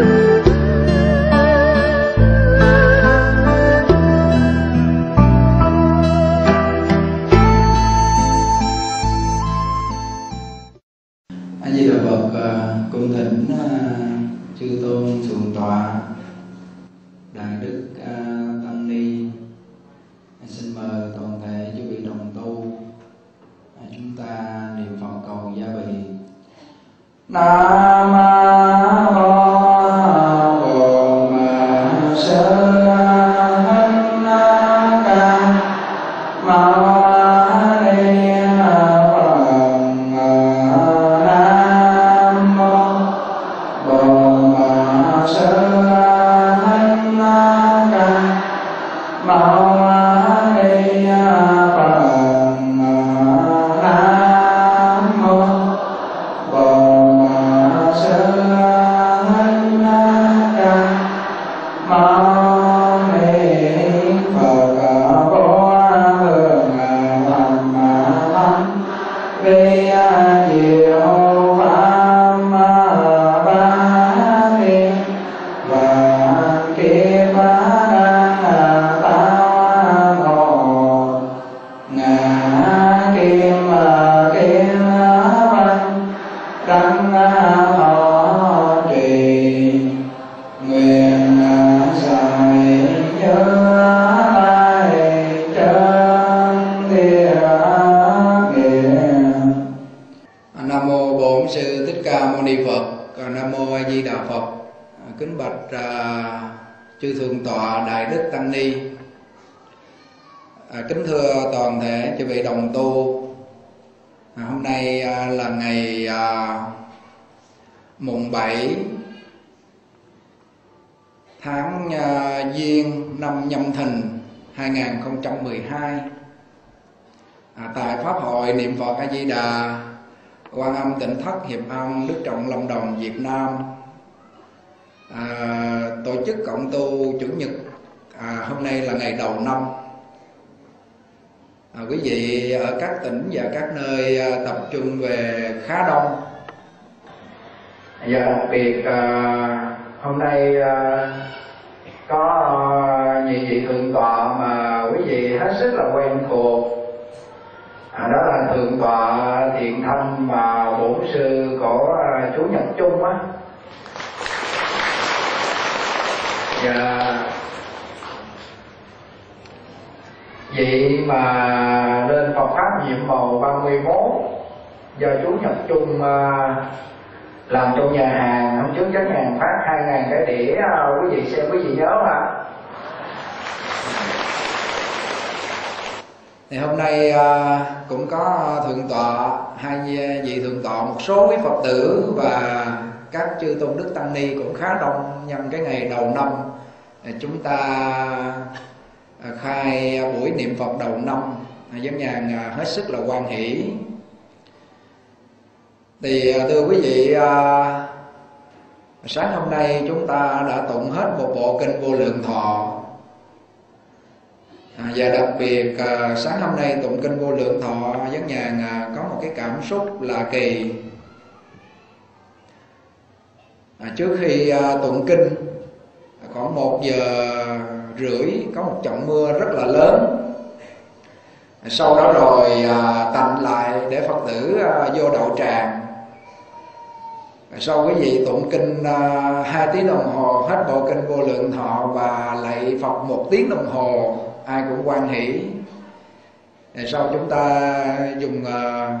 you. Cho quý vị nhớ ha thì hôm nay à, cũng có thượng tọa, hai vị thượng tọa, một số quý phật tử và các chư tôn đức tăng ni cũng khá đông nhân cái ngày đầu năm. Chúng ta à, khai buổi niệm phật đầu năm à, dân nhà hết sức là quan hỷ. Thì thưa quý vị sáng hôm nay chúng ta đã tụng hết một bộ kinh vô lượng thọ. À, và đặc biệt à, sáng hôm nay tụng kinh vô lượng thọ giống nhàn à, có một cái cảm xúc là kỳ. Trước khi tụng kinh khoảng một giờ rưỡi có một trận mưa rất là lớn. Sau đó rồi à, tạnh lại để phật tử à, vô đậu tràng sau quý vị tụng kinh à, hai tiếng đồng hồ hết bộ kinh vô lượng thọ và lạy phật một tiếng đồng hồ ai cũng quan hỷ. Sau chúng ta dùng à,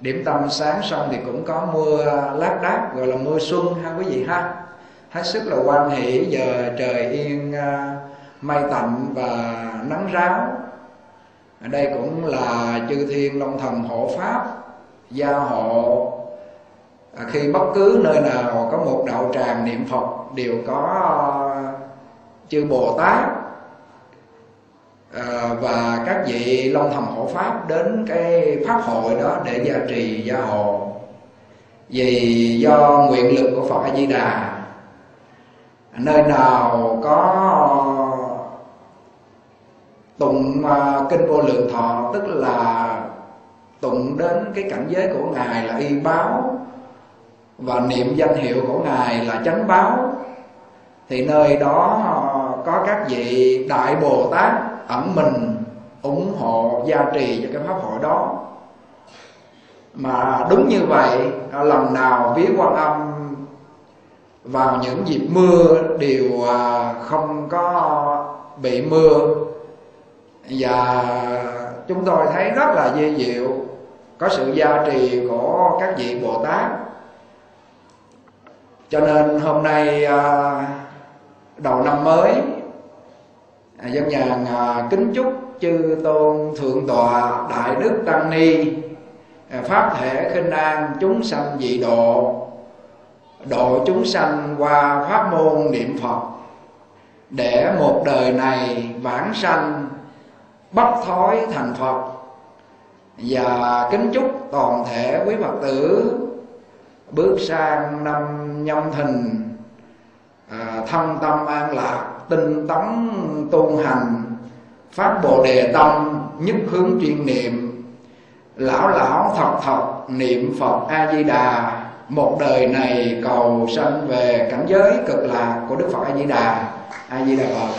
điểm tâm sáng xong thì cũng có mưa lác đác gọi là mưa xuân ha quý vị ha. Hết sức là quan hỷ giờ trời yên à, mây tạnh và nắng ráo. Ở đây cũng là chư thiên long thần hộ pháp gia hộ à, khi bất cứ nơi nào có một đạo tràng niệm phật đều có chư bồ tát à, và các vị long thầm hộ pháp đến cái pháp hội đó để gia trì gia hộ. Vì do nguyện lực của phật a di đà nơi nào có tụng à, kinh vô lượng thọ tức là tụng đến cái cảnh giới của ngài là y báo và niệm danh hiệu của ngài là chánh báo. Thì nơi đó ờ, có các vị đại bồ tát ẩn mình ủng hộ gia trì cho cái pháp hội đó. Mà đúng như vậy ờ, lần nào vía quan âm vào những dịp mưa đều ờ, không có bị mưa. Và chúng tôi thấy rất là dễ diệu, có sự gia trì của các vị bồ tát cho nên hôm nay à, đầu năm mới à, dân nhàn à, kính chúc chư tôn thượng tọa đại đức tăng ni pháp thể khinh an chúng sanh dị độ độ chúng sanh qua pháp môn niệm phật, để một đời này vãng sanh bất thói thành phật. Và kính chúc toàn thể quý phật tử bước sang năm nhâm thìn à, thân tâm an lạc tinh tấn tu hành phát bồ đề tâm nhất hướng chuyên niệm. Lão lão thật thật niệm phật a di đà một đời này cầu sanh về cảnh giới cực lạc của đức phật a di đà a di đà phật.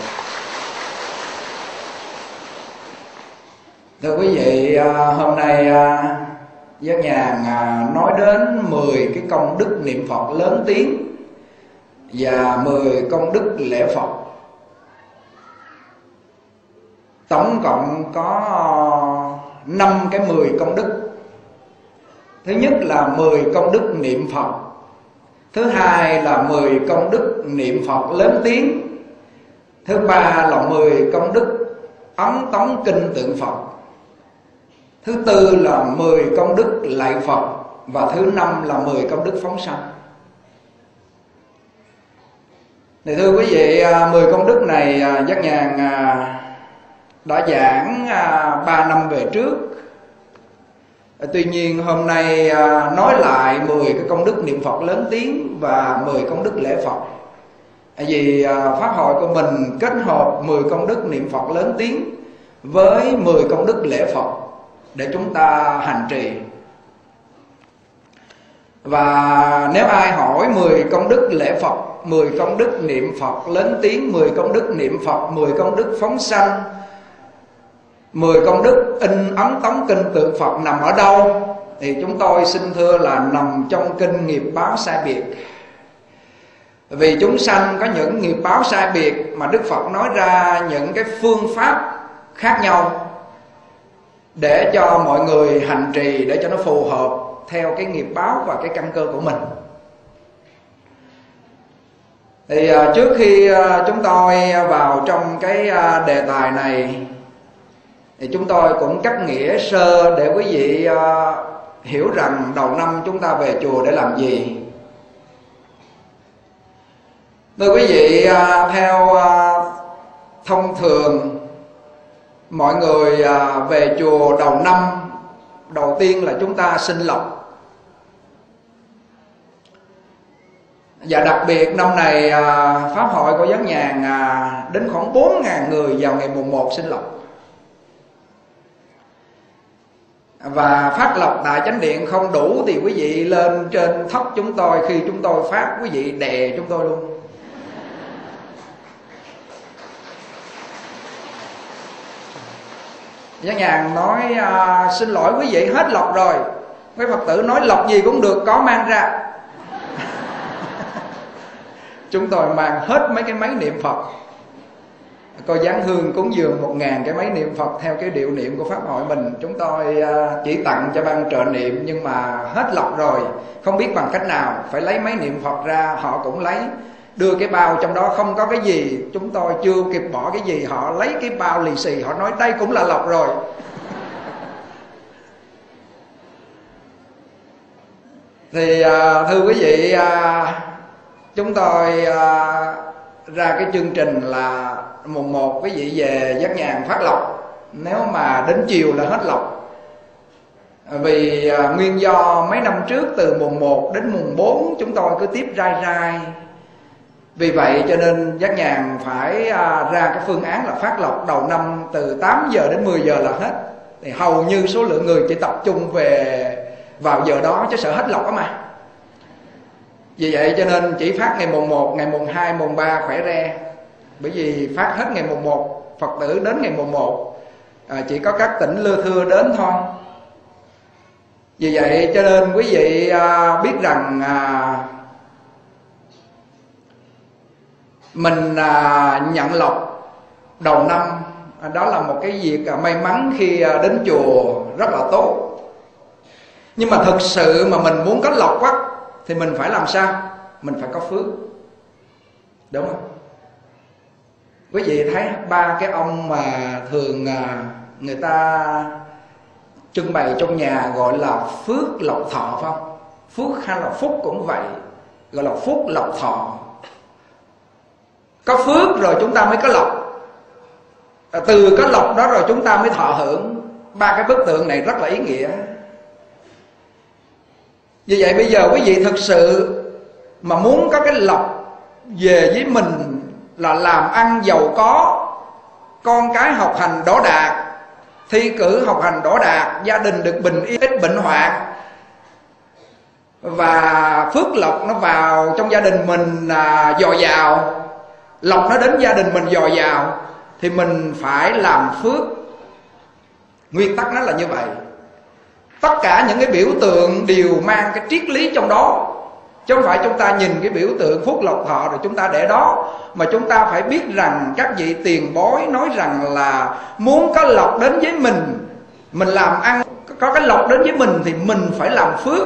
Thưa quý vị à, hôm nay à, Giáo giác nhàn nói đến 10 cái công đức niệm phật lớn tiếng và 10 công đức lễ phật. Tổng cộng có 5 cái 10 công đức. Thứ nhất là 10 công đức niệm phật. Thứ hai là 10 công đức niệm phật lớn tiếng. Thứ ba là 10 công đức ấn tống kinh tượng phật thứ tư là 10 công đức lạy phật và thứ năm là 10 công đức phóng sanh. Thì thưa quý vị à, 10 công đức này à, giác nhàn à, đã giảng 3 năm về trước. Tuy nhiên hôm nay nói lại 10 cái công đức niệm Phật lớn tiếng và 10 công đức lễ Phật. Vì Pháp hội của mình kết hợp 10 công đức niệm Phật lớn tiếng với 10 công đức lễ Phật để chúng ta hành trì. Và nếu ai hỏi 10 công đức lễ Phật 10 công đức niệm Phật lớn tiếng 10 công đức niệm Phật 10 công đức phóng sanh, Mười công đức in ấn tống kinh tượng Phật nằm ở đâu, Thì chúng tôi xin thưa là nằm trong kinh nghiệp báo sai biệt. Vì chúng sanh có những nghiệp báo sai biệt Mà Đức Phật nói ra những cái phương pháp khác nhau. Để cho mọi người hành trì, Để cho nó phù hợp theo cái nghiệp báo và cái căn cơ của mình. Thì à, trước khi à, chúng tôi vào trong cái à, đề tài này, thì chúng tôi cũng cắt nghĩa sơ để quý vị hiểu rằng đầu năm chúng ta về chùa để làm gì. Thưa quý vị theo thông thường mọi người à, về chùa đầu năm, đầu tiên là chúng ta sinh lộc. Và đặc biệt năm này à, pháp hội của giáo nhàn đến khoảng 4.000 người vào ngày mùng 1 sinh lộc. Và phát lộc tại chánh điện không đủ thì quý vị lên trên thấp chúng tôi, khi chúng tôi phát, quý vị đè chúng tôi luôn. Giáo nhàn nói à, xin lỗi quý vị hết lọc rồi. Mấy Phật tử nói lọc gì cũng được có mang ra. Chúng tôi mang hết mấy cái máy niệm Phật. Coi giáng hương cúng dường một ngàn cái máy niệm Phật theo cái điệu niệm của Pháp hội mình. Chúng tôi à, chỉ tặng cho ban trợ niệm nhưng mà hết lọc rồi. Không biết bằng cách nào phải lấy máy niệm Phật ra họ cũng lấy. Đưa cái bao trong đó không có cái gì. Chúng tôi chưa kịp bỏ cái gì Họ lấy cái bao lì xì họ nói đây cũng là lọc rồi. Thì à, thưa quý vị à, Chúng tôi à, ra cái chương trình là mùng một quý vị về giác nhàn phát lộc. Nếu mà đến chiều là hết lộc. Vì à, nguyên do mấy năm trước từ mùng 1 đến mùng 4 chúng tôi cứ tiếp rai rai vì vậy cho nên giác nhàn phải à, ra cái phương án là phát lộc đầu năm từ 8 giờ đến 10 giờ là hết. Thì hầu như số lượng người chỉ tập trung về vào giờ đó chứ sợ hết lộc á mà. Vì vậy cho nên chỉ phát ngày mùng 1, ngày mùng 2, mùng 3 khỏe re. Bởi vì phát hết ngày mùng 1 Phật tử đến ngày mùng 1 à, chỉ có các tỉnh lưa thưa đến thôi. Vì vậy cho nên quý vị à, biết rằng à, mình à, nhận lộc đầu năm. À, đó là một cái việc à, may mắn khi à, đến chùa rất là tốt. Nhưng mà thực sự mà mình muốn có lộc quá thì mình phải làm sao? Mình phải có phước. Đúng không? Quý vị thấy ba cái ông mà thường à, người ta trưng bày trong nhà gọi là phước lộc thọ phải không? Phước hay là phúc cũng vậy. Gọi là phúc lộc thọ có phước rồi chúng ta mới có lộc. À, từ có lộc đó rồi chúng ta mới thọ hưởng. Ba cái bức tượng này rất là ý nghĩa. Vì vậy bây giờ quý vị thực sự mà muốn có cái lộc về với mình là làm ăn giàu có con cái học hành đỗ đạt thi cử học hành đỗ đạt gia đình được bình yên ít bệnh hoạn và phước lộc nó vào trong gia đình mình là dồi dào lộc nó đến gia đình mình dồi dào, thì mình phải làm phước. Nguyên tắc nó là như vậy. Tất cả những cái biểu tượng đều mang cái triết lý trong đó. Chứ không phải chúng ta nhìn cái biểu tượng phúc lộc thọ rồi chúng ta để đó, mà chúng ta phải biết rằng các vị tiền bối nói rằng là muốn có lộc đến với mình mình làm ăn, có cái lộc đến với mình thì mình phải làm phước.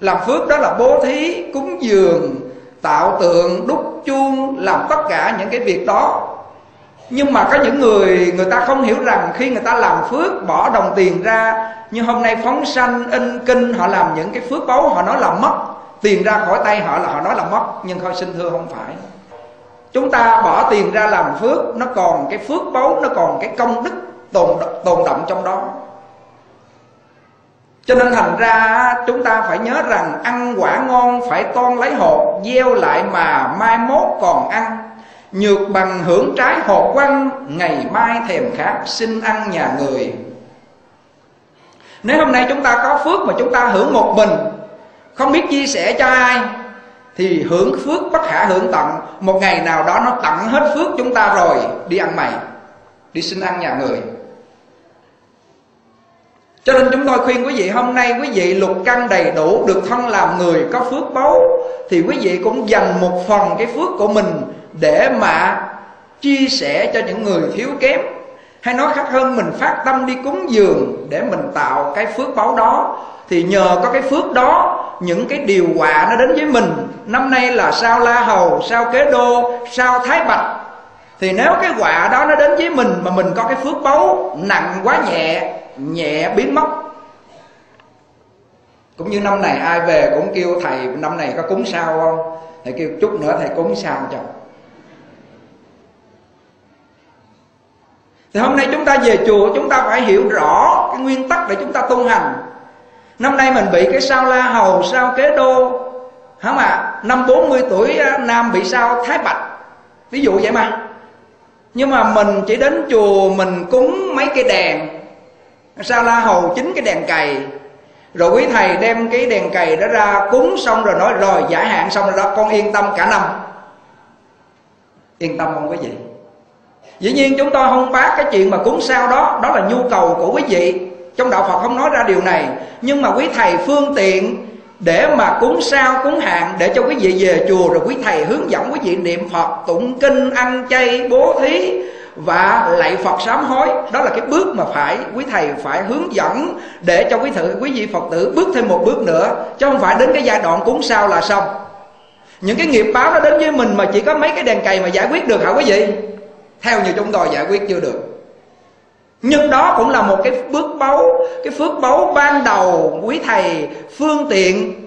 Làm phước đó là bố thí, cúng dường tạo tượng, đúc chuông, làm tất cả những cái việc đó. Nhưng mà có những người người ta không hiểu rằng khi người ta làm phước, bỏ đồng tiền ra, như hôm nay phóng sanh, in kinh, họ làm những cái phước báu, họ nói là mất. Tiền ra khỏi tay họ là họ nói là mất, nhưng thôi xin thưa không phải. Chúng ta bỏ tiền ra làm phước, nó còn cái phước báu, nó còn cái công đức tồn tồn động trong đó cho nên thành ra chúng ta phải nhớ rằng ăn quả ngon phải toan lấy hột, gieo lại mà mai mốt còn ăn. Nhược bằng hưởng trái hột quăng, ngày mai thèm khát xin ăn nhà người. Nếu hôm nay chúng ta có phước mà chúng ta hưởng một mình, không biết chia sẻ cho ai, thì hưởng phước bất khả hưởng tận. Một ngày nào đó nó tặng hết phước chúng ta rồi, đi ăn mày, đi xin ăn nhà người cho nên chúng tôi khuyên quý vị, hôm nay quý vị lục căn đầy đủ, được thân làm người, có phước báu, thì quý vị cũng dành một phần cái phước của mình để mà chia sẻ cho những người thiếu kém. Hay nói khác hơn, mình phát tâm đi cúng dường để mình tạo cái phước báu đó. Thì nhờ có cái phước đó, những cái điều quả nó đến với mình. Năm nay là sao la hầu, sao kế đô, sao thái bạch. Thì nếu cái quả đó nó đến với mình mà mình có cái phước báu nặng quá nhẹ nhẹ biến mất. Cũng như năm này ai về cũng kêu, thầy, năm này có cúng sao không? Thầy kêu, chút nữa thầy cúng sao cho. Thì hôm nay chúng ta về chùa, chúng ta phải hiểu rõ cái nguyên tắc để chúng ta tu hành. Năm nay mình bị cái sao la hầu, sao kế đô, hả mà, năm 40 tuổi à, nam bị sao thái bạch. Ví dụ vậy mà. Nhưng mà mình chỉ đến chùa mình cúng mấy cái đèn sao la hầu chính cái đèn cày. Rồi quý thầy đem cái đèn cày đó ra cúng xong rồi nói, rồi giải hạn xong rồi đó, con yên tâm cả năm. Yên tâm không quý vị? Dĩ nhiên chúng ta không bác cái chuyện mà cúng sao đó đó là nhu cầu của quý vị. Trong đạo phật không nói ra điều này. Nhưng mà quý thầy phương tiện để mà cúng sao, cúng hạn để cho quý vị về chùa, rồi quý thầy hướng dẫn quý vị niệm phật, tụng kinh, ăn chay, bố thí và lạy Phật sám hối. Đó là cái bước mà phải quý thầy phải hướng dẫn để cho quý thử, quý vị Phật tử bước thêm một bước nữa. Chứ không phải đến cái giai đoạn cúng sao là xong. Những cái nghiệp báo nó đến với mình mà chỉ có mấy cái đèn cày mà giải quyết được hả quý vị? Theo như chúng tôi giải quyết chưa được. Nhưng đó cũng là một cái bước báu, cái phước báu ban đầu quý thầy phương tiện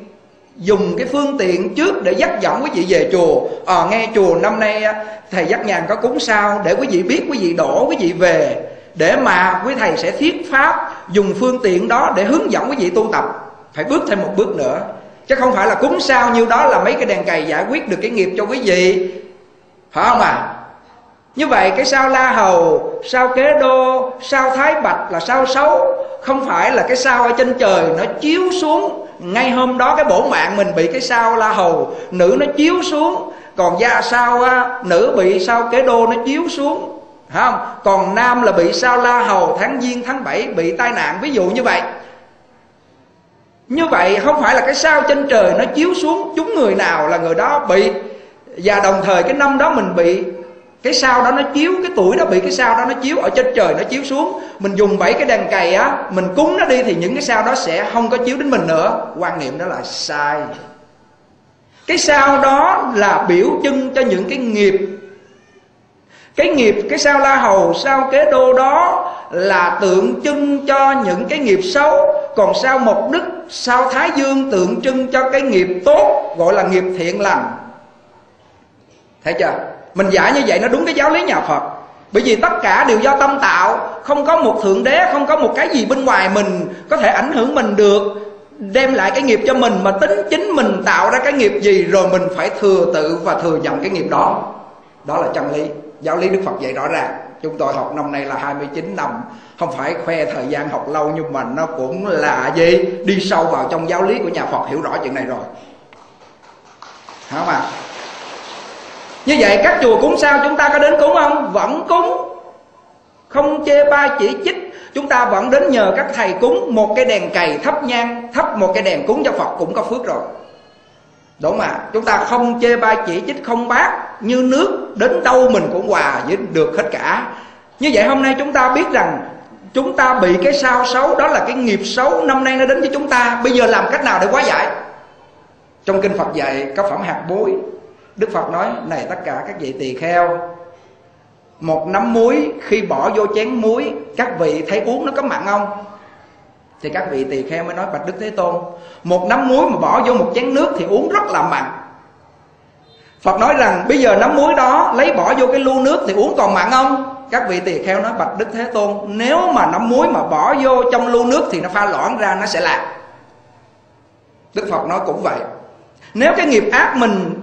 dùng cái phương tiện trước để dắt dẫn quý vị về chùa. À, nghe chùa năm nay thầy dắt nhàn có cúng sao để quý vị biết quý vị đổ quý vị về để mà quý thầy sẽ thiết pháp dùng phương tiện đó để hướng dẫn quý vị tu tập. Phải bước thêm một bước nữa. Chứ không phải là cúng sao nhiêu đó là mấy cái đèn cày giải quyết được cái nghiệp cho quý vị. Phải không à như vậy cái sao la hầu sao kế đô sao thái bạch là sao xấu? Không phải là cái sao ở trên trời nó chiếu xuống ngay hôm đó cái bổn mạng mình bị cái sao la hầu nữ nó chiếu xuống. Còn da sao á, nữ bị sao kế đô nó chiếu xuống. Không? Còn nam là bị sao la hầu tháng giêng tháng 7 bị tai nạn. Ví dụ như vậy. Như vậy không phải là cái sao trên trời nó chiếu xuống. Chúng người nào là người đó bị? Và đồng thời cái năm đó mình bị cái sao đó nó chiếu, cái tuổi đó bị cái sao đó nó chiếu, ở trên trời nó chiếu xuống. Mình dùng bảy cái đèn cày á, mình cúng nó đi thì những cái sao đó sẽ không có chiếu đến mình nữa. Quan niệm đó là sai. Cái sao đó là biểu trưng cho những cái nghiệp. Cái nghiệp, cái sao la hầu, sao kế đô đó là tượng trưng cho những cái nghiệp xấu. Còn sao mộc đức, sao thái dương tượng trưng cho cái nghiệp tốt, gọi là nghiệp thiện lành. Thấy chưa? Mình giải như vậy nó đúng cái giáo lý nhà phật. Bởi vì tất cả đều do tâm tạo. Không có một thượng đế, không có một cái gì bên ngoài mình có thể ảnh hưởng mình được. Đem lại cái nghiệp cho mình mà tính chính mình tạo ra cái nghiệp gì rồi mình phải thừa tự và thừa nhận cái nghiệp đó. Đó là chân lý. Giáo lý đức phật dạy rõ ràng. Chúng tôi học năm nay là 29 năm. Không phải khoe thời gian học lâu nhưng mà nó cũng là gì? Đi sâu vào trong giáo lý của nhà phật hiểu rõ chuyện này rồi. Hả mà như vậy các chùa cúng sao chúng ta có đến cúng không? Vẫn cúng. Không chê bai chỉ trích chúng ta vẫn đến nhờ các thầy cúng một cái đèn cày thấp nhang thấp một cái đèn cúng cho phật cũng có phước rồi. Đúng mà, chúng ta không chê bai chỉ trích không bác, như nước đến đâu mình cũng hòa với được hết cả. Như vậy hôm nay chúng ta biết rằng chúng ta bị cái sao xấu, đó là cái nghiệp xấu năm nay nó đến với chúng ta. Bây giờ làm cách nào để hóa giải? Trong kinh phật dạy các phẩm hạt bối đức phật nói, này tất cả các vị tỳ kheo, một nắm muối, khi bỏ vô chén muối, các vị thấy uống nó có mặn không? Thì các vị tỳ kheo mới nói, bạch đức thế tôn, một nắm muối mà bỏ vô một chén nước thì uống rất là mặn. Phật nói rằng, bây giờ nắm muối đó, lấy bỏ vô cái lu nước thì uống còn mặn không? Các vị tỳ kheo nói, bạch đức thế tôn, nếu mà nắm muối mà bỏ vô trong lu nước thì nó pha loãng ra, nó sẽ lạc. Đức phật nói cũng vậy. Nếu cái nghiệp ác mình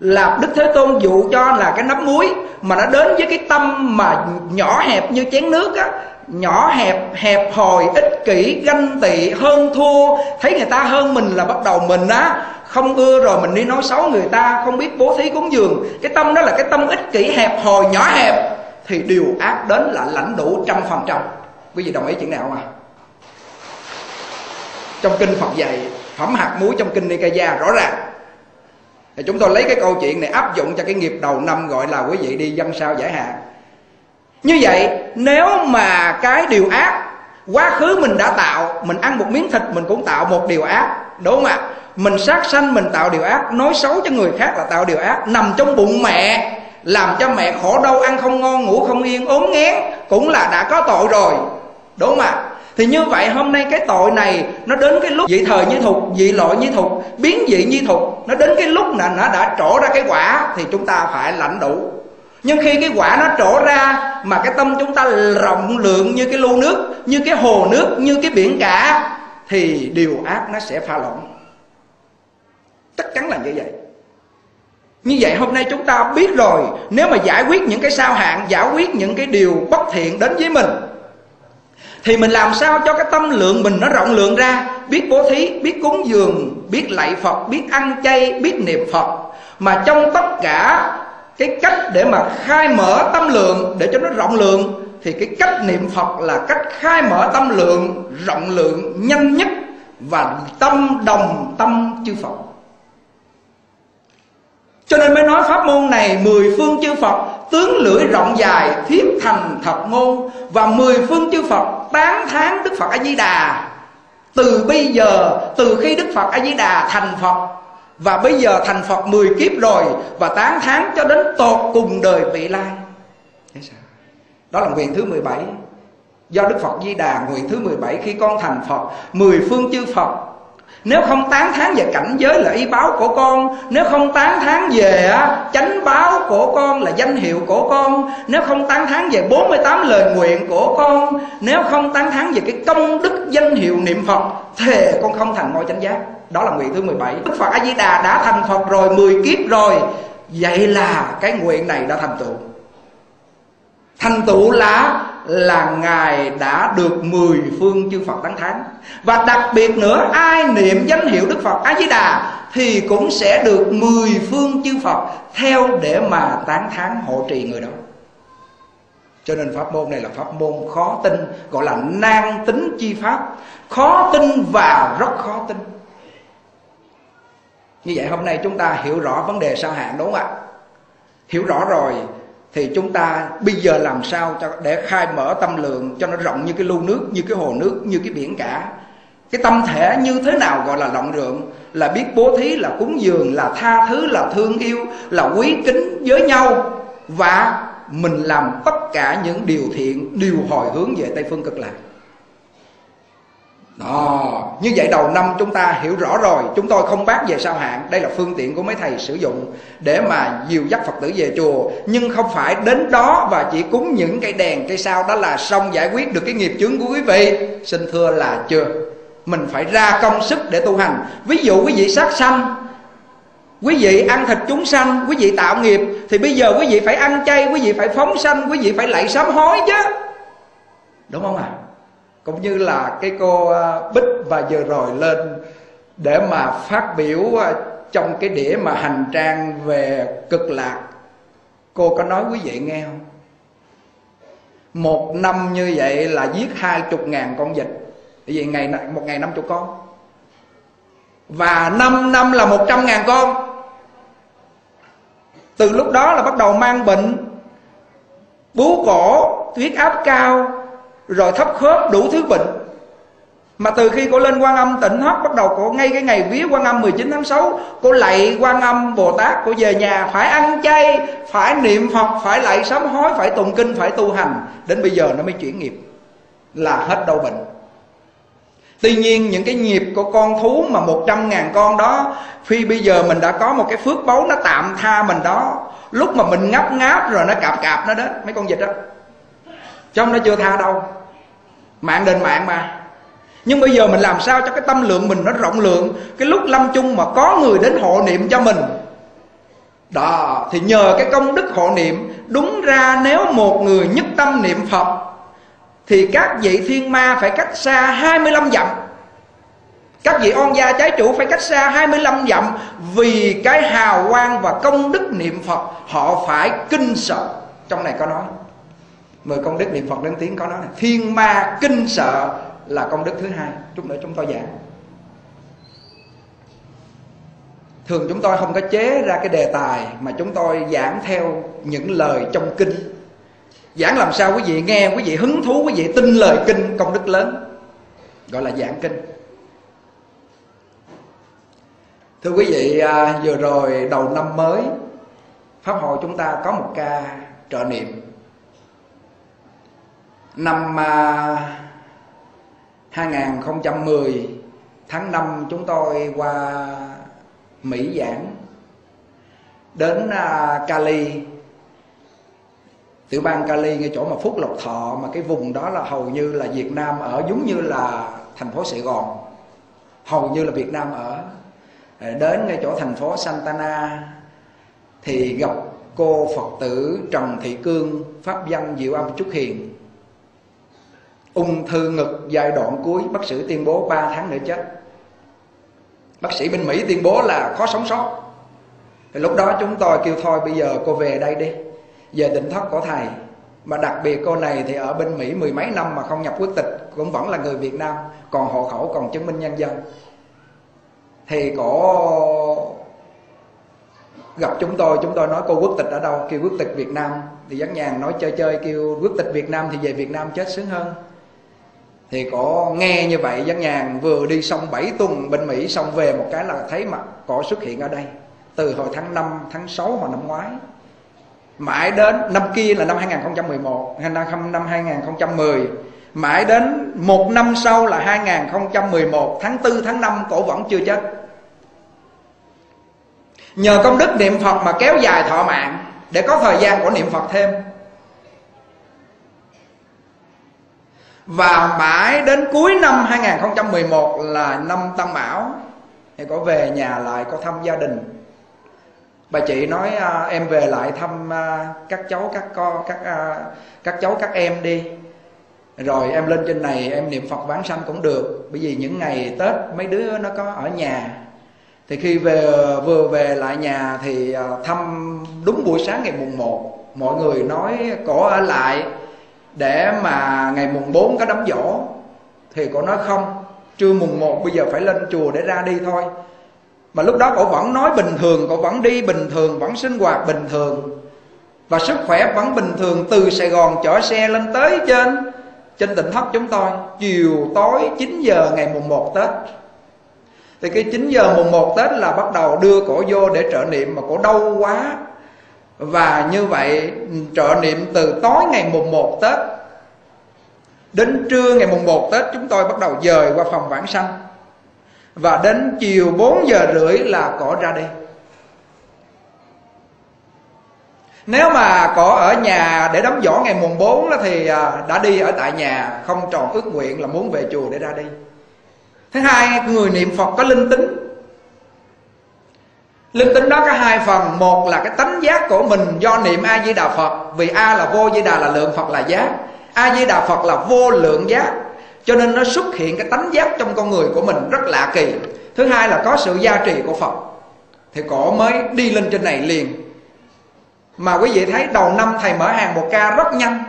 là đức thế tôn dụ cho là cái nắm muối mà nó đến với cái tâm mà nhỏ hẹp như chén nước á, nhỏ hẹp hẹp hòi, ích kỷ, ganh tị, hơn thua. Thấy người ta hơn mình là bắt đầu mình á, không ưa rồi mình đi nói xấu người ta, không biết bố thí cúng dường. Cái tâm đó là cái tâm ích kỷ, hẹp hòi, nhỏ hẹp. Thì điều ác đến là lãnh đủ trăm phần trăm. Quý vị đồng ý chuyện nào không ạ? Trong kinh phật dạy phẩm hạt muối trong kinh nikaya rõ ràng thì chúng tôi lấy cái câu chuyện này áp dụng cho cái nghiệp đầu năm gọi là quý vị đi dân sao giải hạn. Như vậy, nếu mà cái điều ác quá khứ mình đã tạo, mình ăn một miếng thịt mình cũng tạo một điều ác, đúng không ạ? Mình sát sanh mình tạo điều ác, nói xấu cho người khác là tạo điều ác, nằm trong bụng mẹ, làm cho mẹ khổ đau, ăn không ngon, ngủ không yên, ốm nghén, cũng là đã có tội rồi, đúng không ạ? Thì như vậy hôm nay cái tội này nó đến cái lúc dị thời như thục dị loại như thục, biến dị như thục, nó đến cái lúc là nó đã trổ ra cái quả thì chúng ta phải lãnh đủ. Nhưng khi cái quả nó trổ ra mà cái tâm chúng ta rộng lượng như cái lu nước, như cái hồ nước, như cái biển cả, thì điều ác nó sẽ pha lộn chắc chắn là như vậy. Như vậy hôm nay chúng ta biết rồi, nếu mà giải quyết những cái sao hạn giải quyết những cái điều bất thiện đến với mình thì mình làm sao cho cái tâm lượng mình nó rộng lượng ra? Biết bố thí, biết cúng dường, biết lạy phật, biết ăn chay, biết niệm phật. Mà trong tất cả cái cách để mà khai mở tâm lượng, để cho nó rộng lượng, thì cái cách niệm phật là cách khai mở tâm lượng, rộng lượng nhanh nhất và tâm đồng tâm chư phật cho nên mới nói pháp môn này mười phương chư Phật, tướng lưỡi rộng dài thiết thành thật ngôn, và mười phương chư Phật tán thán Đức Phật A Di Đà từ bây giờ, từ khi Đức Phật A Di Đà thành Phật, và bây giờ thành Phật mười kiếp rồi, và tán thán cho đến tột cùng đời vị lai. Đó là nguyện thứ 17 do Đức Phật Di Đà nguyện thứ 17 khi con thành Phật, mười phương chư Phật nếu không tán thán về cảnh giới là y báo của con, nếu không tán thán về chánh báo của con là danh hiệu của con, nếu không tán thán về 48 lời nguyện của con, nếu không tán thán về cái công đức danh hiệu niệm Phật, thề con không thành ngôi chánh giác. Đó là nguyện thứ 17 Đức Phật A Di Đà đã thành Phật rồi 10 kiếp rồi. Vậy là cái nguyện này đã thành tựu. Thành tựu là là ngài đã được mười phương chư phật tán thán và đặc biệt nữa, ai niệm danh hiệu đức phật a di đà thì cũng sẽ được mười phương chư phật theo để mà tán thán hộ trì người đó. Cho nên pháp môn này là pháp môn khó tin, gọi là nan tính chi pháp. Khó tin và rất khó tin. Như vậy hôm nay chúng ta hiểu rõ vấn đề sao hạn, đúng không ạ? Hiểu rõ rồi thì chúng ta bây giờ làm sao cho để khai mở tâm lượng cho nó rộng như cái lu nước, như cái hồ nước, như cái biển cả? Cái tâm thể như thế nào gọi là rộng rượng? Là biết bố thí, là cúng dường, là tha thứ, là thương yêu, là quý kính với nhau. Và mình làm tất cả những điều thiện, điều hồi hướng về tây phương cực lạc đó. Như vậy đầu năm chúng ta hiểu rõ rồi, chúng tôi không bác về sao hạn đây là phương tiện của mấy thầy sử dụng để mà dìu dắt phật tử về chùa. Nhưng không phải đến đó và chỉ cúng những cây đèn, cây sao đó là xong giải quyết được cái nghiệp chướng của quý vị. Xin thưa là chưa. Mình phải ra công sức để tu hành. Ví dụ quý vị sát sanh, quý vị ăn thịt chúng sanh, quý vị tạo nghiệp, thì bây giờ quý vị phải ăn chay, quý vị phải phóng sanh, quý vị phải lạy sám hối chứ. Đúng không ạ? à? Cũng như là cái cô à, bích và vừa rồi lên để mà phát biểu à, trong cái đĩa mà hành trang về cực lạc. Cô có nói quý vị nghe không? Một năm như vậy là giết hai chục ngàn con vịt. Vì ngày một ngày năm chục con. Và năm năm là 100 ngàn con. Từ lúc đó là bắt đầu mang bệnh. Bú cổ, huyết áp cao rồi thấp khớp, đủ thứ bệnh. Mà từ khi cô lên quan âm tỉnh hót Bắt đầu cô ngay cái ngày vía quan âm 19 tháng 6 Cô lạy quan âm Bồ Tát Cô về nhà phải ăn chay Phải niệm Phật, phải lạy sám hối Phải tụng kinh, phải tu hành. Đến bây giờ nó mới chuyển nghiệp Là hết đau bệnh. Tuy nhiên những cái nghiệp của con thú mà 100 ngàn con đó Khi bây giờ mình đã có một cái phước báu nó tạm tha mình đó. Lúc mà mình ngáp ngáp rồi nó cạp cạp nó đó Mấy con vịt đó. Trong nó chưa tha đâu. Mạng đền mạng mà. Nhưng bây giờ mình làm sao cho cái tâm lượng mình nó rộng lượng? Cái lúc lâm chung mà có người đến hộ niệm cho mình. Đó, Thì nhờ cái công đức hộ niệm, Đúng ra nếu một người nhất tâm niệm Phật, thì các vị thiên ma phải cách xa 25 dặm. Các vị on gia trái chủ phải cách xa 25 dặm vì cái hào quang và công đức niệm Phật họ phải kinh sợ. Trong này có nói mời công đức niệm Phật lên tiếng có nói này. thiên ma kinh sợ là công đức thứ hai. Chút nữa chúng tôi giảng. Thường chúng tôi không có chế ra cái đề tài mà chúng tôi giảng theo những lời trong kinh. Giảng làm sao quý vị nghe, quý vị hứng thú, quý vị tin lời kinh công đức lớn. Gọi là giảng kinh. Thưa quý vị à, vừa rồi đầu năm mới, pháp hội chúng ta có một ca trợ niệm năm à, 2010 tháng 5 chúng tôi qua Mỹ giảng. Đến à, Cali, tiểu bang Cali ngay chỗ mà Phúc Lộc Thọ, mà cái vùng đó là hầu như là Việt Nam ở, giống như là thành phố Sài Gòn, hầu như là Việt Nam ở. À, đến ngay chỗ thành phố Santana thì gặp cô Phật tử Trần Thị Cương, pháp danh Diệu Âm Trúc Hiền ung thư ngực giai đoạn cuối, bác sĩ tuyên bố 3 tháng nữa chết. Bác sĩ bên Mỹ tuyên bố là khó sống sót. Thì lúc đó chúng tôi kêu thôi, bây giờ cô về đây đi. Về tỉnh thất của thầy. Mà đặc biệt cô này thì ở bên Mỹ mười mấy năm mà không nhập quốc tịch, cũng vẫn là người Việt Nam, còn hộ khẩu, còn chứng minh nhân dân. Thì cổ gặp chúng tôi chúng tôi nói cô quốc tịch ở đâu, kêu quốc tịch Việt Nam. Thì dán nhàn nói chơi chơi, kêu quốc tịch Việt Nam thì về Việt Nam chết sướng hơn thì có nghe như vậy dân nhàn, vừa đi xong 7 tuần bên Mỹ, xong về một cái là thấy mặt cỏ xuất hiện ở đây. Từ hồi tháng 5 tháng 6 hồi năm ngoái. Mãi đến năm kia là năm 2011 hay năm năm 2010 mãi đến một năm sau là 2011 tháng 4 tháng 5 cổ vẫn chưa chết. Nhờ công đức niệm Phật mà kéo dài thọ mạng, để có thời gian của niệm Phật thêm. Và mãi đến cuối năm 2011 là năm Tam Mão thì có về nhà lại có thăm gia đình. Bà chị nói à, em về lại thăm à, các cháu các con các à, các cháu các em đi. Rồi em lên trên này em niệm phật vãng sanh cũng được. Bởi vì những ngày tết mấy đứa nó có ở nhà. Thì khi về vừa về lại nhà thì à, thăm đúng buổi sáng ngày mùng 1 mọi người nói cổ ở lại để mà ngày mùng 4 có đám dỗ thì cổ nói không. Trưa mùng 1 bây giờ phải lên chùa để ra đi thôi. Mà lúc đó cổ vẫn nói bình thường, cổ vẫn đi bình thường, vẫn sinh hoạt bình thường. Và sức khỏe vẫn bình thường từ Sài Gòn chở xe lên tới trên trên tỉnh thất chúng tôi. Chiều tối 9 giờ ngày mùng 1 Tết. Thì cái 9 giờ mùng 1 Tết là bắt đầu đưa cổ vô để trợ niệm, mà cổ đau quá và như vậy trợ niệm từ tối ngày mùng 1 Tết Đến trưa ngày mùng 1 Tết chúng tôi bắt đầu dời qua phòng vãng sanh. Và đến chiều 4 giờ rưỡi là cổ ra đi. Nếu mà cổ ở nhà để đóng giỏ ngày mùng 4 đó thì à, đã đi ở tại nhà Không tròn ước nguyện là muốn về chùa để ra đi. Thứ hai, người niệm Phật có linh tính. Linh tính đó có hai phần. Một là cái tánh giác của mình do niệm A-di-đà Phật Vì A là vô, Di-đà là lượng, Phật là giác. A Di Đà Phật là vô lượng giác. Cho nên nó xuất hiện cái tánh giác trong con người của mình rất lạ kỳ. Thứ hai là có sự gia trì của Phật. Thì cổ mới đi lên trên này liền. Mà quý vị thấy đầu năm thầy mở hàng một ca rất nhanh.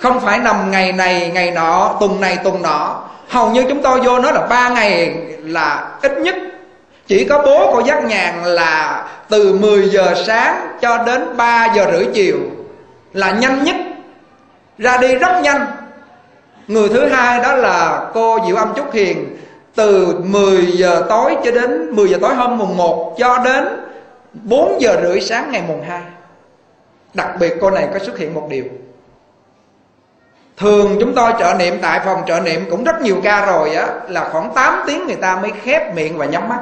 Không phải nằm ngày này, ngày nọ, Tuần này, tuần nọ. Hầu như chúng tôi vô nó là ba ngày là ít nhất. Chỉ có bố cô giác nhàn là từ 10 giờ sáng cho đến 3 giờ rưỡi chiều là nhanh nhất. Ra đi rất nhanh. Người thứ hai đó là cô diệu âm trúc hiền. Từ 10 giờ tối cho đến 10 giờ tối hôm mùng 1 cho đến 4 giờ rưỡi sáng ngày mùng 2 đặc biệt cô này có xuất hiện một điều. Thường chúng tôi trợ niệm, tại phòng trợ niệm cũng rất nhiều ca rồi á, Là khoảng 8 tiếng người ta mới khép miệng và nhắm mắt.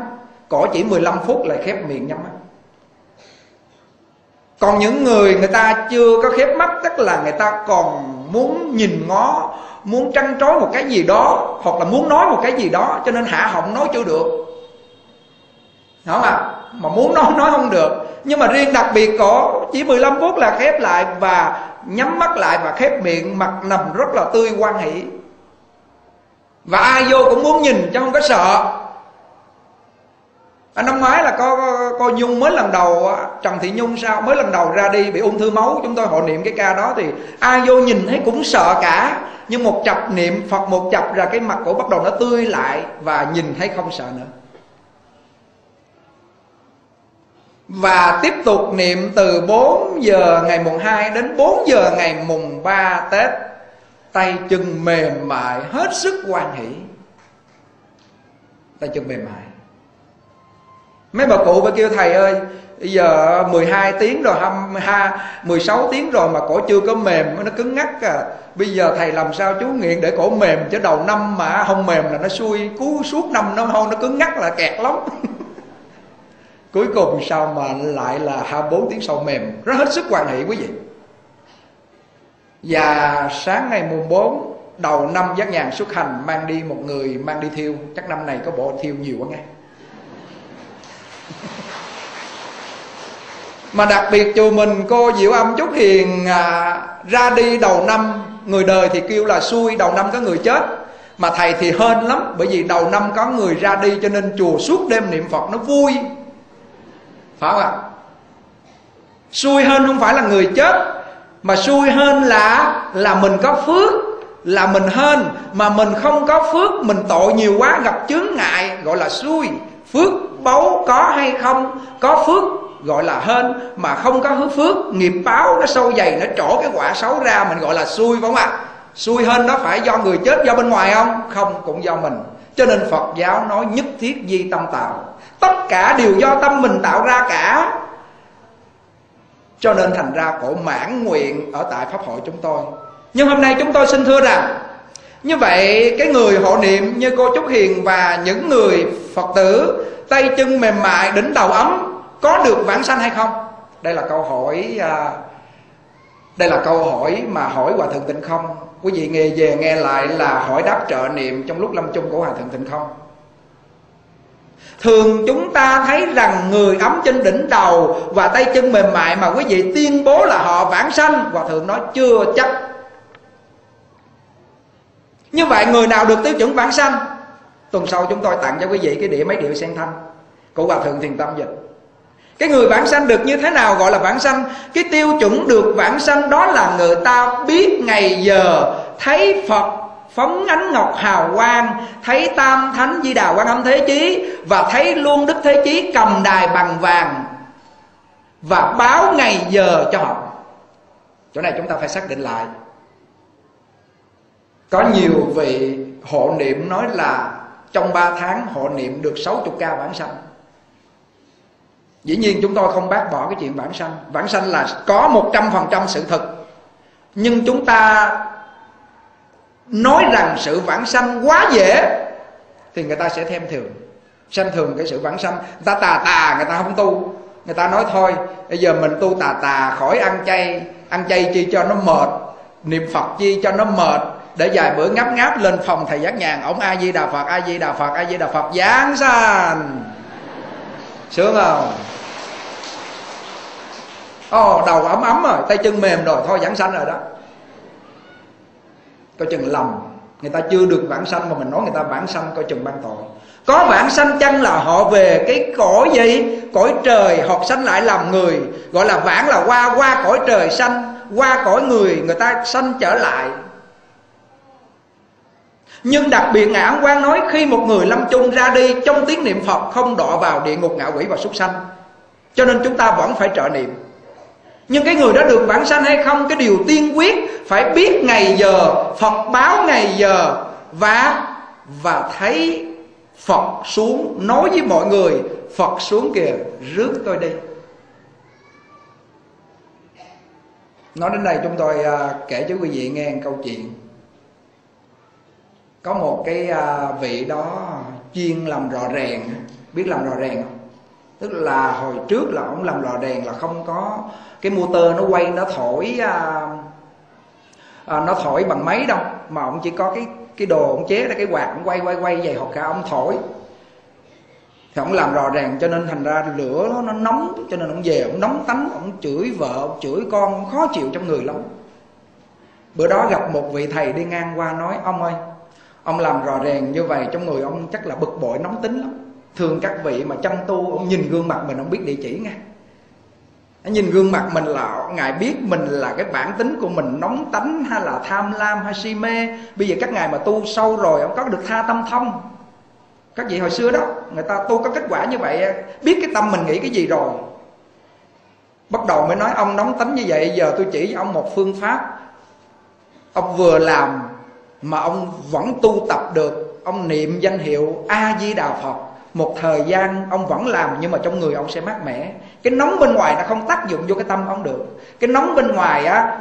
Cổ chỉ 15 phút lại khép miệng nhắm mắt. Còn những người người ta chưa có khép mắt, Tức là người ta còn muốn nhìn ngó, Muốn trăn trối một cái gì đó, Hoặc là muốn nói một cái gì đó, Cho nên hạ họng nói chưa được. Đúng không ạ? Mà muốn nói nói không được. Nhưng mà riêng đặc biệt cổ, Chỉ 15 phút là khép lại Và nhắm mắt lại và khép miệng Mặt nằm rất là tươi quan hỷ. Và ai vô cũng muốn nhìn chứ không có sợ. À, năm ngoái là có, cô nhung mới lần đầu trần thị nhung sao mới lần đầu ra đi bị ung thư máu chúng tôi hội niệm cái ca đó thì ai vô nhìn thấy cũng sợ cả. Nhưng một chập niệm phật một chập ra cái mặt cổ bắt đầu nó tươi lại và nhìn thấy không sợ nữa. Và tiếp tục niệm từ 4 giờ ngày mùng 2 đến 4 giờ ngày mùng 3 Tết. Tay chân mềm mại hết sức hoan hỷ. Tay chân mềm mại. Mấy bà cụ phải kêu thầy ơi bây giờ 12 tiếng rồi 22, 16 tiếng rồi mà cổ chưa có mềm nó cứng ngắc à. Bây giờ thầy làm sao chú nguyện để cổ mềm? Chứ đầu năm mà không mềm là nó xuôi cú suốt năm nó không nó cứng ngắc là kẹt lắm. cuối cùng sao mà lại là 24 tiếng sau mềm? Rất hết sức quan hệ quý vị. Và sáng ngày mùng 4 đầu năm giác nhàn xuất hành mang đi một người mang đi thiêu. Chắc năm này có bộ thiêu nhiều quá nghe. Mà đặc biệt chùa mình cô diệu âm chúc hiền à, ra đi đầu năm người đời thì kêu là xui đầu năm có người chết. Mà thầy thì hên lắm bởi vì đầu năm có người ra đi cho nên chùa suốt đêm niệm phật nó vui phải không ạ? Xui hơn không phải là người chết, mà xui hơn là là mình có phước, là mình hên, mà mình không có phước, mình tội nhiều quá, gặp chướng ngại, gọi là xui. Phước báu có hay không? Có phước, gọi là hên, mà không có hứa phước, nghiệp báo nó sâu dày, nó trổ cái quả xấu ra, mình gọi là xui, phải không ạ? Xui hên nó phải do người chết, do bên ngoài không? Không, cũng do mình. Cho nên phật giáo nói nhất thiết di tâm tạo tất cả đều do tâm mình tạo ra cả. Cho nên thành ra cổ mãn nguyện ở tại pháp hội chúng tôi. Nhưng hôm nay chúng tôi xin thưa rằng như vậy cái người hộ niệm như cô Trúc Hiền và những người Phật tử tay chân mềm mại đỉnh đầu ấm có được vãng sanh hay không? Đây là câu hỏi à, đây là câu hỏi mà hỏi hòa thượng tịnh không? Quý vị nghe về nghe lại là hỏi đáp trợ niệm trong lúc lâm chung của hòa thượng tịnh không? Thường chúng ta thấy rằng người ấm trên đỉnh đầu Và tay chân mềm mại mà quý vị tuyên bố là họ vãng sanh. Hòa thượng nói chưa chắc. Như vậy người nào được tiêu chuẩn vãng sanh? Tuần sau chúng tôi tặng cho quý vị cái đĩa mấy điệu sen thanh Của Hòa thượng Thiền Tâm Dịch. Cái người vãng sanh được như thế nào gọi là vãng sanh? Cái tiêu chuẩn được vãng sanh đó là người ta biết ngày giờ, Thấy Phật phóng ánh ngọc hào quang, thấy tam thánh di đà quan âm thế chí và thấy luôn đức thế chí cầm đài bằng vàng và báo ngày giờ cho họ. Chỗ này chúng ta phải xác định lại. Có nhiều vị hộ niệm nói là trong 3 tháng hộ niệm được 60 ca bản sanh. Dĩ nhiên chúng tôi không bác bỏ cái chuyện bản sanh. Bản sanh là có 100% sự thật. Nhưng chúng ta nói rằng sự vãng sanh quá dễ thì người ta sẽ thêm thường. Sanh thường cái sự vãng sanh. Người ta tà tà người ta không tu. Người ta nói thôi bây giờ mình tu tà tà khỏi ăn chay ăn chay chi cho nó mệt niệm phật chi cho nó mệt để vài bữa ngáp ngáp lên phòng thầy giác nhàn ổng a di đà phật a di đà phật a di đà phật giáng sanh. Sướng không? Ồ oh, đầu ấm ấm rồi tay chân mềm rồi thôi giảng sanh rồi đó coi chừng lầm. Người ta chưa được bản sanh mà mình nói người ta bản sanh coi chừng ban tội. Có bản sanh chăng là họ về cái cõi gì? Cõi trời họ sanh lại làm người. Gọi là vãng là qua qua cõi trời sanh, qua cõi người người ta sanh trở lại. Nhưng đặc biệt Ngài Ấn Quang nói khi một người lâm chung ra đi, trong tiếng niệm Phật không đọa vào địa ngục ngạ quỷ và súc sanh. Cho nên chúng ta vẫn phải trợ niệm nhưng cái người đó được vãng sanh hay không, cái điều tiên quyết phải biết ngày giờ, phật báo ngày giờ và và thấy phật xuống nói với mọi người, phật xuống kìa, rước tôi đi. Nói đến đây chúng tôi à, kể cho quý vị nghe một câu chuyện. Có một cái à, vị đó chuyên làm rò rèn, biết làm rò rèn không? Tức là hồi trước là ông làm lò đèn là không có cái motor nó quay nó thổi à, à, nó thổi bằng máy đâu. Mà ông chỉ có cái cái đồ ông chế ra cái quạt ông quay quay quay vậy hoặc cả ông thổi. Thì ông làm rò ràng cho nên thành ra lửa nó, nó nóng cho nên ông về ông nóng tánh ông chửi vợ ông chửi con ông khó chịu trong người lắm. Bữa đó gặp một vị thầy đi ngang qua nói ông ơi ông làm rò ràng như vậy trong người ông chắc là bực bội nóng tính lắm thường các vị mà chăm tu, ông nhìn gương mặt mình, ông biết địa chỉ nghe. Nhìn gương mặt mình là ngài biết mình là cái bản tính của mình, nóng tánh hay là tham lam hay si mê. Bây giờ các ngài mà tu sâu rồi, ông có được tha tâm thông. Các vị hồi xưa đó, người ta tu có kết quả như vậy, biết cái tâm mình nghĩ cái gì rồi. Bắt đầu mới nói, ông nóng tánh như vậy, giờ tôi chỉ cho ông một phương pháp. Ông vừa làm mà ông vẫn tu tập được, ông niệm danh hiệu a di đà phật một thời gian ông vẫn làm nhưng mà trong người ông sẽ mát mẻ. Cái nóng bên ngoài nó không tác dụng vô cái tâm ông được. Cái nóng bên ngoài á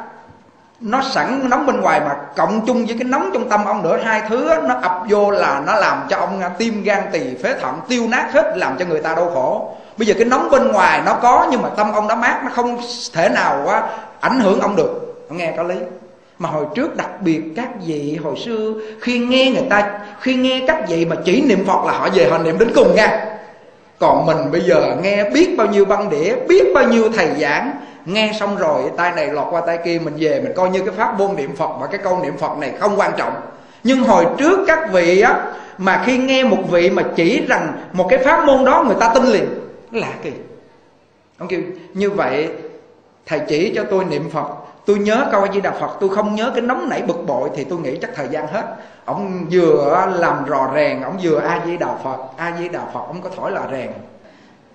nó sẵn nóng bên ngoài mà cộng chung với cái nóng trong tâm ông nữa. Hai thứ á, nó ập vô là nó làm cho ông à, tim gan tỳ phế thận tiêu nát hết làm cho người ta đau khổ. Bây giờ cái nóng bên ngoài nó có nhưng mà tâm ông đã mát nó không thể nào á, ảnh hưởng ông được. Ông nghe có lý mà hồi trước đặc biệt các vị, hồi xưa khi nghe người ta, khi nghe các vị mà chỉ niệm phật là họ về họ niệm đến cùng nha. Còn mình bây giờ nghe biết bao nhiêu băng đĩa, biết bao nhiêu thầy giảng, nghe xong rồi, tay này lọt qua tay kia, mình về mình coi như cái pháp môn niệm phật và cái câu niệm phật này không quan trọng. Nhưng hồi trước các vị á, mà khi nghe một vị mà chỉ rằng một cái pháp môn đó người ta tin liền, lạ kỳ. Ông kêu, như vậy thầy chỉ cho tôi niệm phật tôi nhớ câu a di đà phật, tôi không nhớ cái nóng nảy bực bội thì tôi nghĩ chắc thời gian hết. Ông vừa làm rò rèn, ông vừa a di đà phật, a di đà phật, ông có thổi là rèn.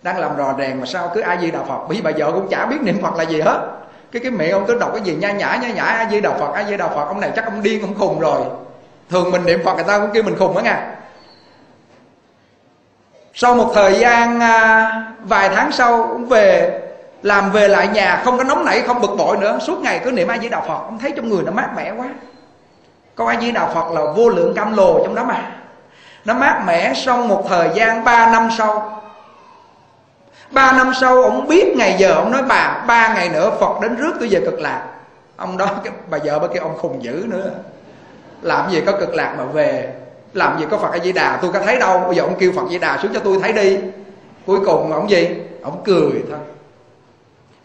Đang làm rò rèn mà sao cứ a di đà phật? Bởi bà vợ cũng chả biết niệm phật là gì hết. Cái cái miệng ông cứ đọc cái gì nha nhã nha nhã, a di đà phật, a di đà phật. Ông này chắc ông điên, ông khùng rồi. Thường mình niệm phật người ta cũng kêu mình khùng đó nha. Sau một thời gian à, vài tháng sau, ông về làm về lại nhà, không có nóng nảy, không bực bội nữa. Suốt ngày cứ niệm a di đà phật. Ông thấy trong người nó mát mẻ quá. Câu a di đà phật là vô lượng cam lồ trong đó mà nó mát mẻ xong một thời gian 3 năm sau. Ba năm sau, ông biết ngày giờ ông nói bà, ba ngày nữa phật đến rước tôi về cực lạc. Ông đó, cái bà vợ bà kia ông khùng dữ nữa. Làm gì có cực lạc mà về? Làm gì có phật a di đà? Tôi có thấy đâu. Bây giờ ông kêu phật di đà xuống cho tôi thấy đi. Cuối cùng ông gì? Ông cười thôi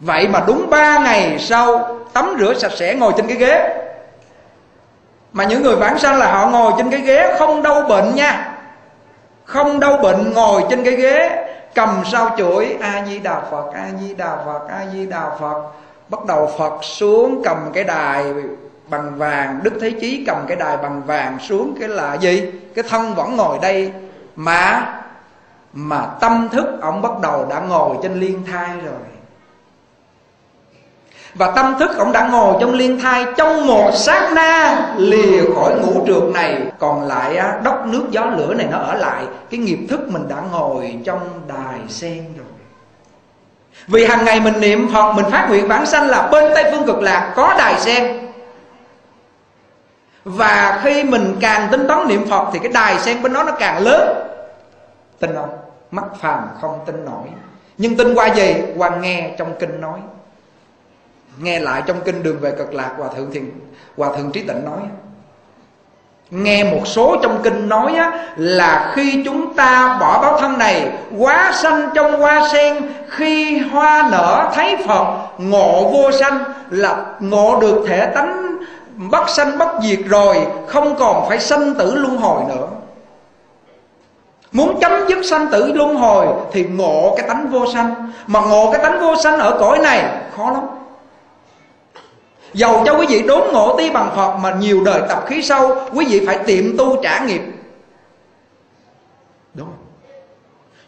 vậy mà đúng ba ngày sau, tắm rửa sạch sẽ ngồi trên cái ghế. Mà những người bản sanh là họ ngồi trên cái ghế không đau bệnh nha. Không đau bệnh ngồi trên cái ghế, cầm sao chuỗi a di đà phật, a di đà phật, a di đà phật. Bắt đầu phật xuống cầm cái đài bằng vàng, đức thế chí cầm cái đài bằng vàng xuống, cái là gì? Cái thân vẫn ngồi đây. Mà mà tâm thức ông bắt đầu đã ngồi trên liên thai rồi và tâm thức ông đã ngồi trong liên thai trong một sát na, lìa khỏi ngũ trượt này. Còn lại đốc nước gió lửa này nó ở lại. Cái nghiệp thức mình đã ngồi trong đài sen rồi. Vì hàng ngày mình niệm Phật, Mình phát nguyện bản sanh là bên Tây Phương Cực Lạc Có đài sen. Và khi mình càng tính toán niệm Phật Thì cái đài sen bên đó nó càng lớn. Tin không? Mắt phàm không tin nổi. Nhưng tin qua gì? Qua nghe trong kinh nói. Nghe lại trong kinh đường về cực lạc Hòa Thượng Thiền Hòa Thượng Trí Tịnh nói Nghe một số trong kinh nói á, là khi chúng ta bỏ báo thân này Quá sanh trong hoa sen Khi hoa nở thấy Phật Ngộ vô sanh Là ngộ được thể tánh Bất sanh bất diệt rồi Không còn phải sanh tử luân hồi nữa. Muốn chấm dứt sanh tử luân hồi Thì ngộ cái tánh vô sanh Mà ngộ cái tánh vô sanh ở cõi này Khó lắm. Dầu cho quý vị đốn ngộ tí bằng Phật Mà nhiều đời tập khí sâu, Quý vị phải tiệm tu trả nghiệp. Đúng.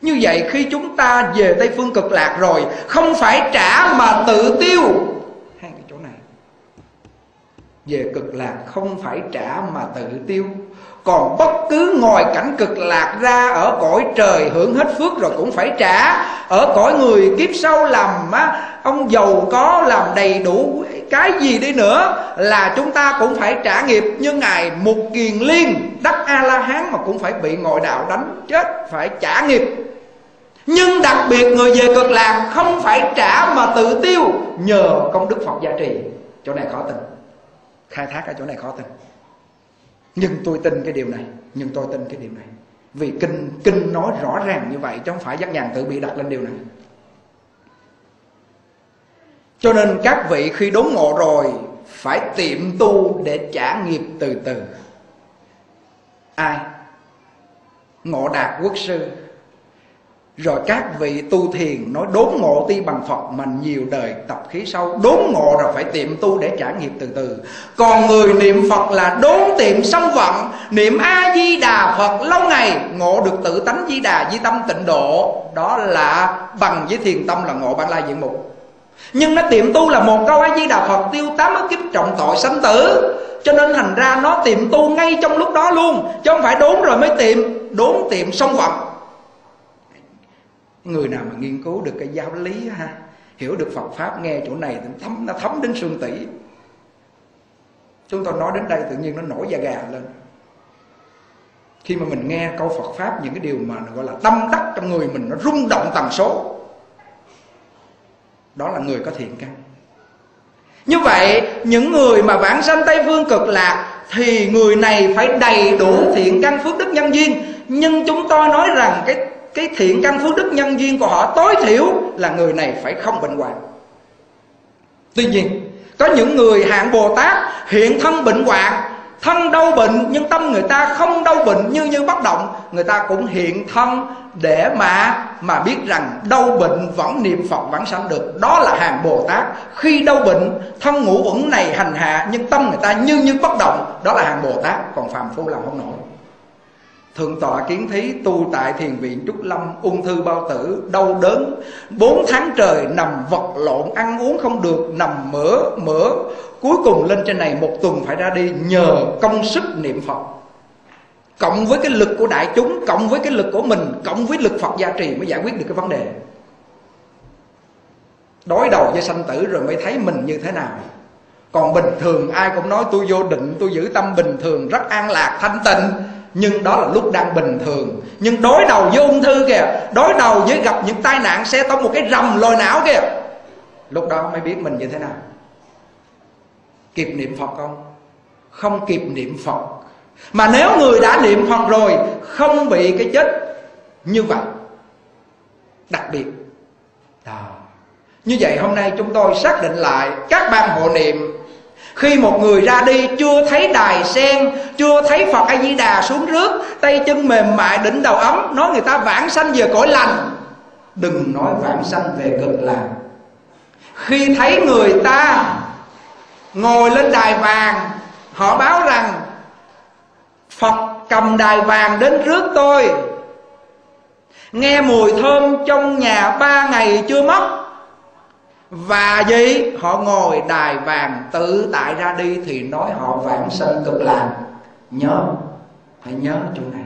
Như vậy khi chúng ta về Tây Phương cực lạc rồi, Không phải trả mà tự tiêu. Hai cái chỗ này. Về cực lạc không phải trả mà tự tiêu. Còn bất cứ ngồi cảnh cực lạc ra ở cõi trời hưởng hết phước rồi cũng phải trả. Ở cõi người kiếp sau làm á, ông giàu có, làm đầy đủ cái gì đi nữa là chúng ta cũng phải trả nghiệp như ngài một kiền liên đắc a la hán mà cũng phải bị ngồi đạo đánh chết, phải trả nghiệp. Nhưng đặc biệt người về cực lạc không phải trả mà tự tiêu nhờ công đức phật gia trì. Chỗ này khó tin. Khai thác ở chỗ này khó tin. Nhưng tôi tin cái điều này, nhưng tôi tin cái điều này. Vì kinh kinh nói rõ ràng như vậy, chứ không phải giác nhàn tự bị đặt lên điều này cho nên các vị khi đốn ngộ rồi, phải tiệm tu để trả nghiệp từ từ. Ai? Ngộ đạt quốc sư. Rồi các vị tu thiền nói đốn ngộ ti bằng Phật mà nhiều đời tập khí sâu. Đốn ngộ rồi phải tiệm tu để trả nghiệp từ từ. Còn người niệm Phật là đốn tiệm song vận Niệm A-di-đà Phật lâu ngày, Ngộ được tự tánh di đà di tâm tịnh độ. Đó là bằng với thiền tâm là ngộ bản lai diện mục. Nhưng nó tiệm tu là một câu A-di-đà Phật Tiêu tám ức kiếp trọng tội sanh tử. Cho nên thành ra nó tiệm tu ngay trong lúc đó luôn, Chứ không phải đốn rồi mới tiệm. Đốn tiệm xong vọng. Người nào mà nghiên cứu được cái giáo lý ha, hiểu được Phật pháp, nghe chỗ này thì thấm, nó thấm đến xương tủy. Chúng tôi nói đến đây tự nhiên nó nổi da gà lên. Khi mà mình nghe câu Phật pháp, những cái điều mà gọi là tâm đắc trong người mình, nó rung động tần số đó là người có thiện căn. Như vậy, những người mà vãng sanh tây phương cực lạc thì người này phải đầy đủ thiện căn phước đức nhân duyên. Nhưng chúng tôi nói rằng cái cái thiện căn phước đức nhân duyên của họ tối thiểu là người này phải không bệnh hoạn. Tuy nhiên, có những người hạng bồ tát hiện thân bệnh hoạn thân đau bệnh, nhưng tâm người ta không đau bệnh như như bất động. Người ta cũng hiện thân để mà mà biết rằng đau bệnh vẫn niệm phật, vẫn sanh được. Đó là hàng bồ tát. Khi đau bệnh, thân ngũ uẩn này hành hạ, nhưng tâm người ta như như bất động. Đó là hàng bồ tát. Còn phàm phu làm không nổi. Thượng tọa kiến thí tu tại thiền viện Trúc Lâm Ung thư bao tử, đau đớn. Bốn tháng trời nằm vật lộn Ăn uống không được, nằm mỡ mỡ Cuối cùng lên trên này một tuần phải ra đi Nhờ công sức niệm Phật. Cộng với cái lực của đại chúng Cộng với cái lực của mình Cộng với lực Phật gia trì mới giải quyết được cái vấn đề. Đối đầu với sanh tử rồi mới thấy mình như thế nào. Còn bình thường ai cũng nói tôi vô định Tôi giữ tâm bình thường rất an lạc thanh tịnh nhưng đó là lúc đang bình thường. Nhưng đối đầu với ung thư kìa, đối đầu với gặp những tai nạn xe tông một cái rầm lồi não kìa. Lúc đó mới biết mình như thế nào. Kịp niệm phật không? Không kịp niệm phật. Mà nếu người đã niệm phật rồi, không bị cái chết như vậy, đặc biệt. Đó. như vậy hôm nay chúng tôi xác định lại các ban hộ niệm khi một người ra đi, chưa thấy đài sen, chưa thấy phật a di đà xuống rước, tay chân mềm mại đỉnh đầu ấm, nói người ta vãng sanh về cõi lành. Đừng nói vãng sanh về cực lạc. Khi thấy người ta ngồi lên đài vàng, họ báo rằng, phật cầm đài vàng đến rước tôi. Nghe mùi thơm trong nhà ba ngày chưa mất và gì họ ngồi đài vàng tự tại ra đi thì nói họ vãng sanh cực lạc. Nhớ, hãy nhớ chỗ này.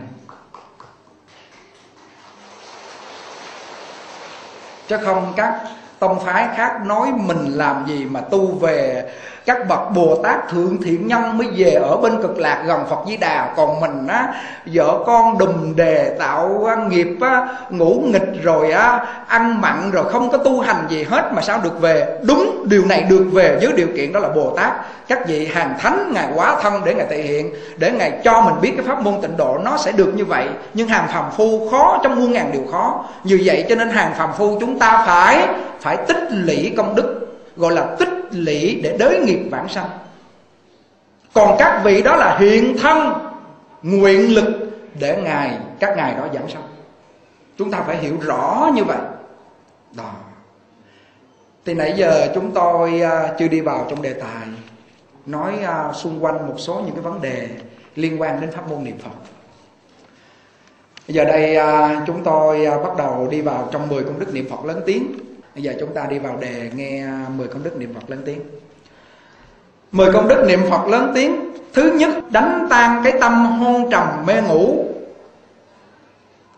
Chứ không các tông phái khác nói mình làm gì mà tu về các bậc bồ tát thượng thiện nhân mới về ở bên cực lạc gần phật di đà. Còn mình á, vợ con đùm đề tạo nghiệp á, ngủ nghịch rồi á, ăn mặn rồi không có tu hành gì hết mà sao được về? Đúng, điều này được về với điều kiện đó là bồ tát các vị hàng thánh, ngài quá thân để ngài thể hiện, để ngài cho mình biết cái pháp môn tịnh độ nó sẽ được như vậy. Nhưng hàng phàm phu khó, trong muôn ngàn điều khó. Như vậy cho nên hàng phàm phu chúng ta phải phải tích lũy công đức gọi là tích lũy để đới nghiệp vãng sanh. Còn các vị đó là hiện thân, nguyện lực để ngài, các ngài đó giảng sanh. Chúng ta phải hiểu rõ như vậy. Đó. Thì nãy giờ chúng tôi à, chưa đi vào trong đề tài, nói à, xung quanh một số những cái vấn đề liên quan đến pháp môn niệm phật. Giờ đây à, chúng tôi bắt đầu đi vào trong 10 công đức niệm phật lớn tiếng bây giờ chúng ta đi vào đề nghe à, 10 công đức niệm phật lớn tiếng. 10 công đức niệm phật lớn tiếng. Thứ nhất, đánh tan cái tâm hôn trầm mê ngủ.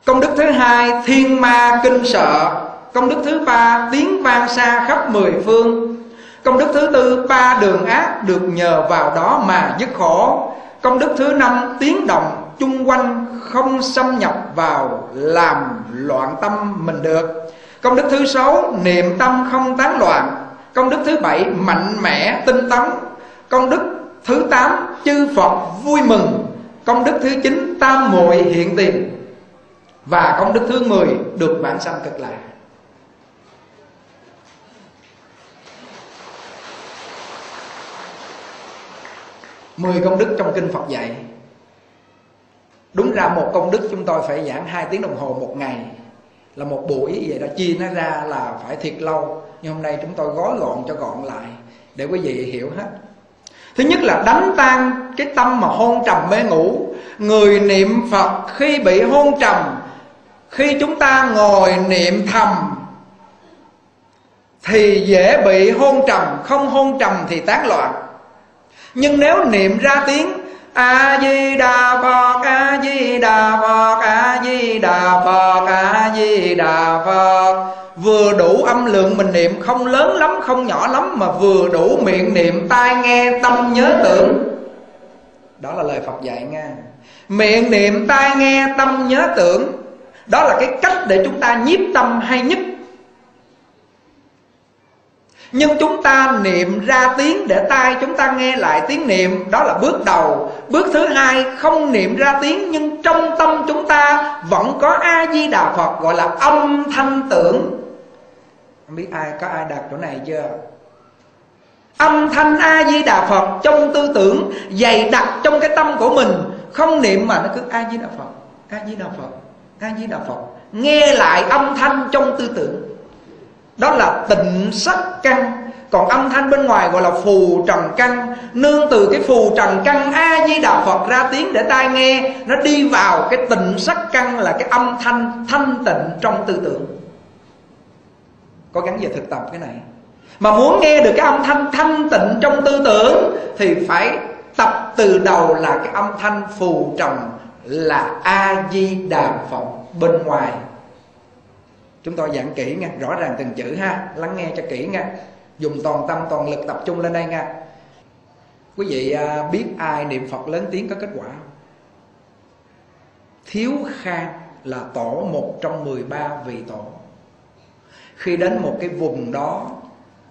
Công đức thứ hai, thiên ma kinh sợ. Công đức thứ ba, tiếng vang xa khắp mười phương. Công đức thứ tư, ba đường ác được nhờ vào đó mà dứt khổ. Công đức thứ năm, tiếng động chung quanh không xâm nhập vào làm loạn tâm mình được công đức thứ sáu niệm tâm không tán loạn. Công đức thứ bảy, mạnh mẽ, tinh tấn. Công đức thứ tám, chư phật vui mừng. Công đức thứ chín, tam muội hiện tiền. Và công đức thứ mười, được bản sanh cực lạc. Mười công đức trong kinh Phật dạy. Đúng ra một công đức chúng tôi phải giảng hai tiếng đồng hồ một ngày là một buổi vậy đó. Chia nó ra là phải thiệt lâu. Nhưng hôm nay chúng tôi gói gọn cho gọn lại để quý vị hiểu hết. Thứ nhất là đánh tan cái tâm mà hôn trầm mê ngủ. Người niệm phật khi bị hôn trầm, khi chúng ta ngồi niệm thầm, thì dễ bị hôn trầm, không hôn trầm thì tán loạn. Nhưng nếu niệm ra tiếng a di đà phật, a di đà phật, a di đà phật. A di đà phật vừa đủ âm lượng mình niệm, không lớn lắm, không nhỏ lắm, mà vừa đủ miệng niệm, tai nghe, tâm nhớ tưởng. Đó là lời phật dạy nha. Miệng niệm, tai nghe, tâm nhớ tưởng. Đó là cái cách để chúng ta nhiếp tâm hay nhất nhưng chúng ta niệm ra tiếng để tai chúng ta nghe lại tiếng niệm, đó là bước đầu. Bước thứ hai, không niệm ra tiếng, nhưng trong tâm chúng ta vẫn có a di đà phật, gọi là âm thanh tưởng. Không biết ai, có ai đặt chỗ này chưa? Âm thanh a di đà phật trong tư tưởng dày đặc trong cái tâm của mình. Không niệm mà nó cứ a di đà phật a di đà phật a di đà phật. Nghe lại âm thanh trong tư tưởng đó là tịnh sắc căn. Còn âm thanh bên ngoài gọi là phù trần căn. Nương từ cái phù trần căn a di đà phật ra tiếng để tai nghe, nó đi vào cái tịnh sắc căn là cái âm thanh thanh tịnh trong tư tưởng. Có gắn về thực tập cái này. Mà muốn nghe được cái âm thanh thanh tịnh trong tư tưởng thì phải tập từ đầu là cái âm thanh phù trần là a di đà phật bên ngoài chúng tôi giảng kỹ nha rõ ràng từng chữ ha lắng nghe cho kỹ nha. Dùng toàn tâm toàn lực tập trung lên đây nha. Quý vị à, biết ai niệm phật lớn tiếng có kết quả không? Thiếu khang là tổ một trong mười ba vị tổ. Khi đến một cái vùng đó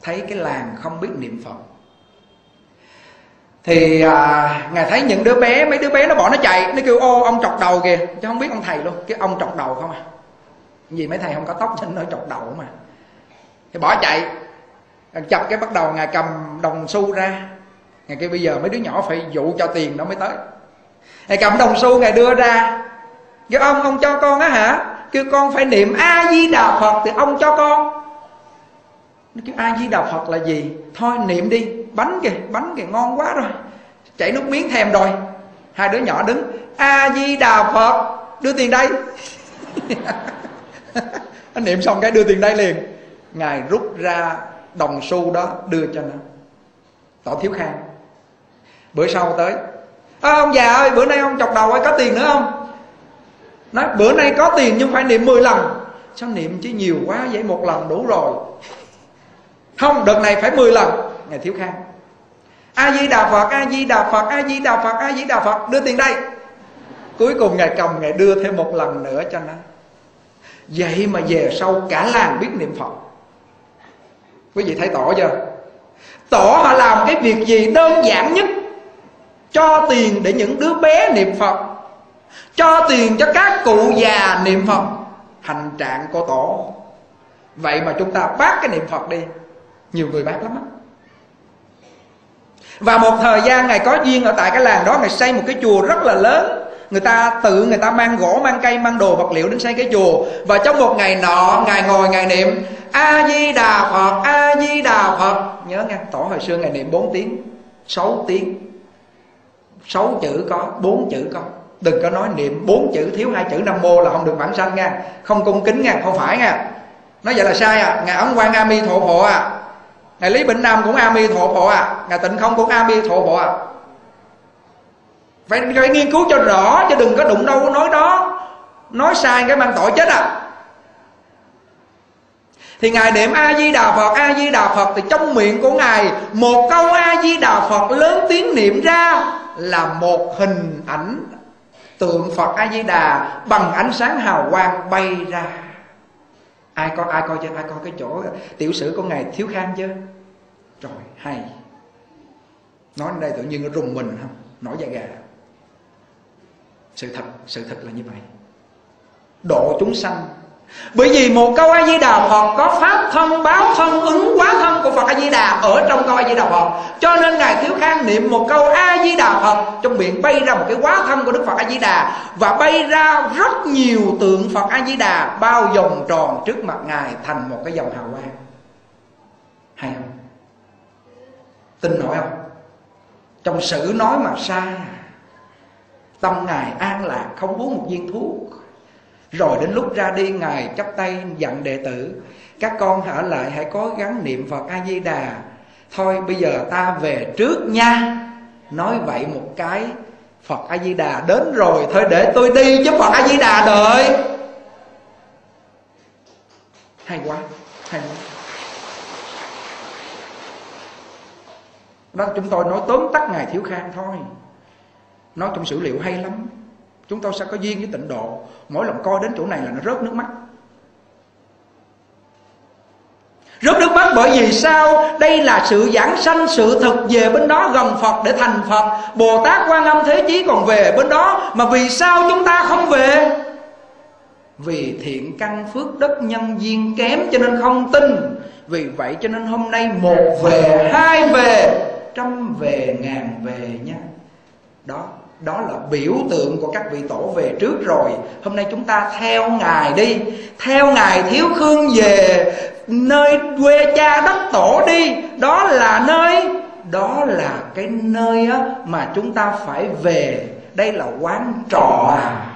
thấy cái làng không biết niệm phật. Thì à, ngài thấy những đứa bé mấy đứa bé nó bỏ nó chạy nó kêu ô ông trọc đầu kìa. Chứ không biết ông thầy luôn cái ông trọc đầu không à? Vì mấy thầy không có tóc nên nó chọc đầu mà. Thì bỏ chạy. Chập cái bắt đầu ngài cầm đồng xu ra. Ngài kêu bây giờ mấy đứa nhỏ phải dụ cho tiền nó mới tới. Ngài cầm đồng xu ngài đưa ra. Kêu ông ông cho con á hả? Kêu con phải niệm a di đà phật thì ông cho con. Nó kêu a di đà phật là gì? Thôi niệm đi. Bánh kìa bánh kìa, ngon quá rồi. Chảy nước miếng thèm rồi. Hai đứa nhỏ đứng. A di đà phật, đưa tiền đây. anh niệm xong cái đưa tiền đây liền. Ngài rút ra đồng xu đó đưa cho nó. Tỏ thiếu khang. Bữa sau tới. À, ông già ơi bữa nay ông chọc đầu ơi có tiền nữa không? Nói bữa nay có tiền nhưng phải niệm 10 lần. Sao niệm chứ nhiều quá vậy một lần đủ rồi. Không đợt này phải 10 lần. Ngài thiếu khang. A di đà phật a di đà phật a di đà phật a di đà phật đưa tiền đây. Cuối cùng ngài cầm ngài đưa thêm một lần nữa cho nó vậy mà về sau, cả làng biết niệm phật. Quý vị thấy tỏ chưa? Tỏ họ làm cái việc gì đơn giản nhất, cho tiền để những đứa bé niệm phật, cho tiền cho các cụ già niệm phật, hành trạng của tổ vậy mà chúng ta bác cái niệm phật đi, nhiều người bác lắm á. Và một thời gian, ngài có duyên ở tại cái làng đó, ngài xây một cái chùa rất là lớn người ta tự người ta mang gỗ, mang cây, mang đồ vật liệu đến xây cái chùa. Và trong một ngày nọ, ngài ngồi ngài niệm a di đà phật a di đà phật. Nhớ nghe, tổ hồi xưa ngài niệm 4 tiếng 6 tiếng. 6 chữ có 4 chữ có. Đừng có nói niệm bốn chữ, thiếu hai chữ nam mô là không được bản sanh nha. Không cung kính nha, không phải nha. Nói vậy là sai à. Ngài ấn quan a mi thổ phộ à. Ngài lý bình nam cũng a mi thổ phộ à. Ngài tịnh không cũng a mi thổ phộ à phải, phải nghiên cứu cho rõ chứ đừng có đụng đâu nói đó. Nói sai cái mang tội chết à. Thì ngài niệm a di đà phật a di đà phật thì trong miệng của ngài một câu a di đà phật lớn tiếng niệm ra là một hình ảnh tượng phật a di đà bằng ánh sáng hào quang bay ra. Ai coi ai coi chưa ai coi cái chỗ tiểu sử của ngài thiếu khang chưa rồi hay. Nói đến đây tự nhiên nó rùng mình không? Nổi da gà sự thật sự thật là như vậy độ chúng sanh bởi vì một câu A Di Đà Phật có pháp thân báo thân ứng quá thân của Phật A Di Đà ở trong câu A Di Đà Phật. Cho nên ngài Thiếu Khang niệm một câu A Di Đà Phật trong miệng bay ra một cái quá thân của Đức Phật A Di Đà và bay ra rất nhiều tượng Phật A Di Đà bao vòng tròn trước mặt ngài thành một cái dòng hào quang. Hay không? Tin nổi không? Trong sử nói mà sai à? Tâm ngài an lạc, không uống một viên thuốc. Rồi đến lúc ra đi, Ngài chắp tay dặn đệ tử, Các con ở lại hãy cố gắng niệm Phật A-di-đà. Thôi, bây giờ ta về trước nha. Nói vậy một cái, Phật A-di-đà đến rồi, Thôi để tôi đi chứ Phật A-di-đà đợi. Hay quá Hay quá. Đó, chúng tôi nói tóm tắt Ngài Thiếu Khang thôi. Nói trong sử liệu hay lắm. Chúng tôi sẽ có duyên với tịnh độ. Mỗi lần coi đến chỗ này là nó rớt nước mắt. Rớt nước mắt bởi vì sao? Đây là sự giảng sanh, sự thực về bên đó gần Phật để thành Phật. Bồ Tát quan âm thế chí còn về bên đó. Mà vì sao chúng ta không về? Vì thiện căn phước đất nhân duyên kém cho nên không tin. Vì vậy cho nên hôm nay một về, hai về Trăm về, ngàn về nha. Đó đó là biểu tượng của các vị tổ về trước rồi. Hôm nay chúng ta theo ngài đi. Theo ngài thiếu khương về nơi quê cha đất tổ đi. Đó là nơi đó là cái nơi á, mà chúng ta phải về. Đây là quán trọ. À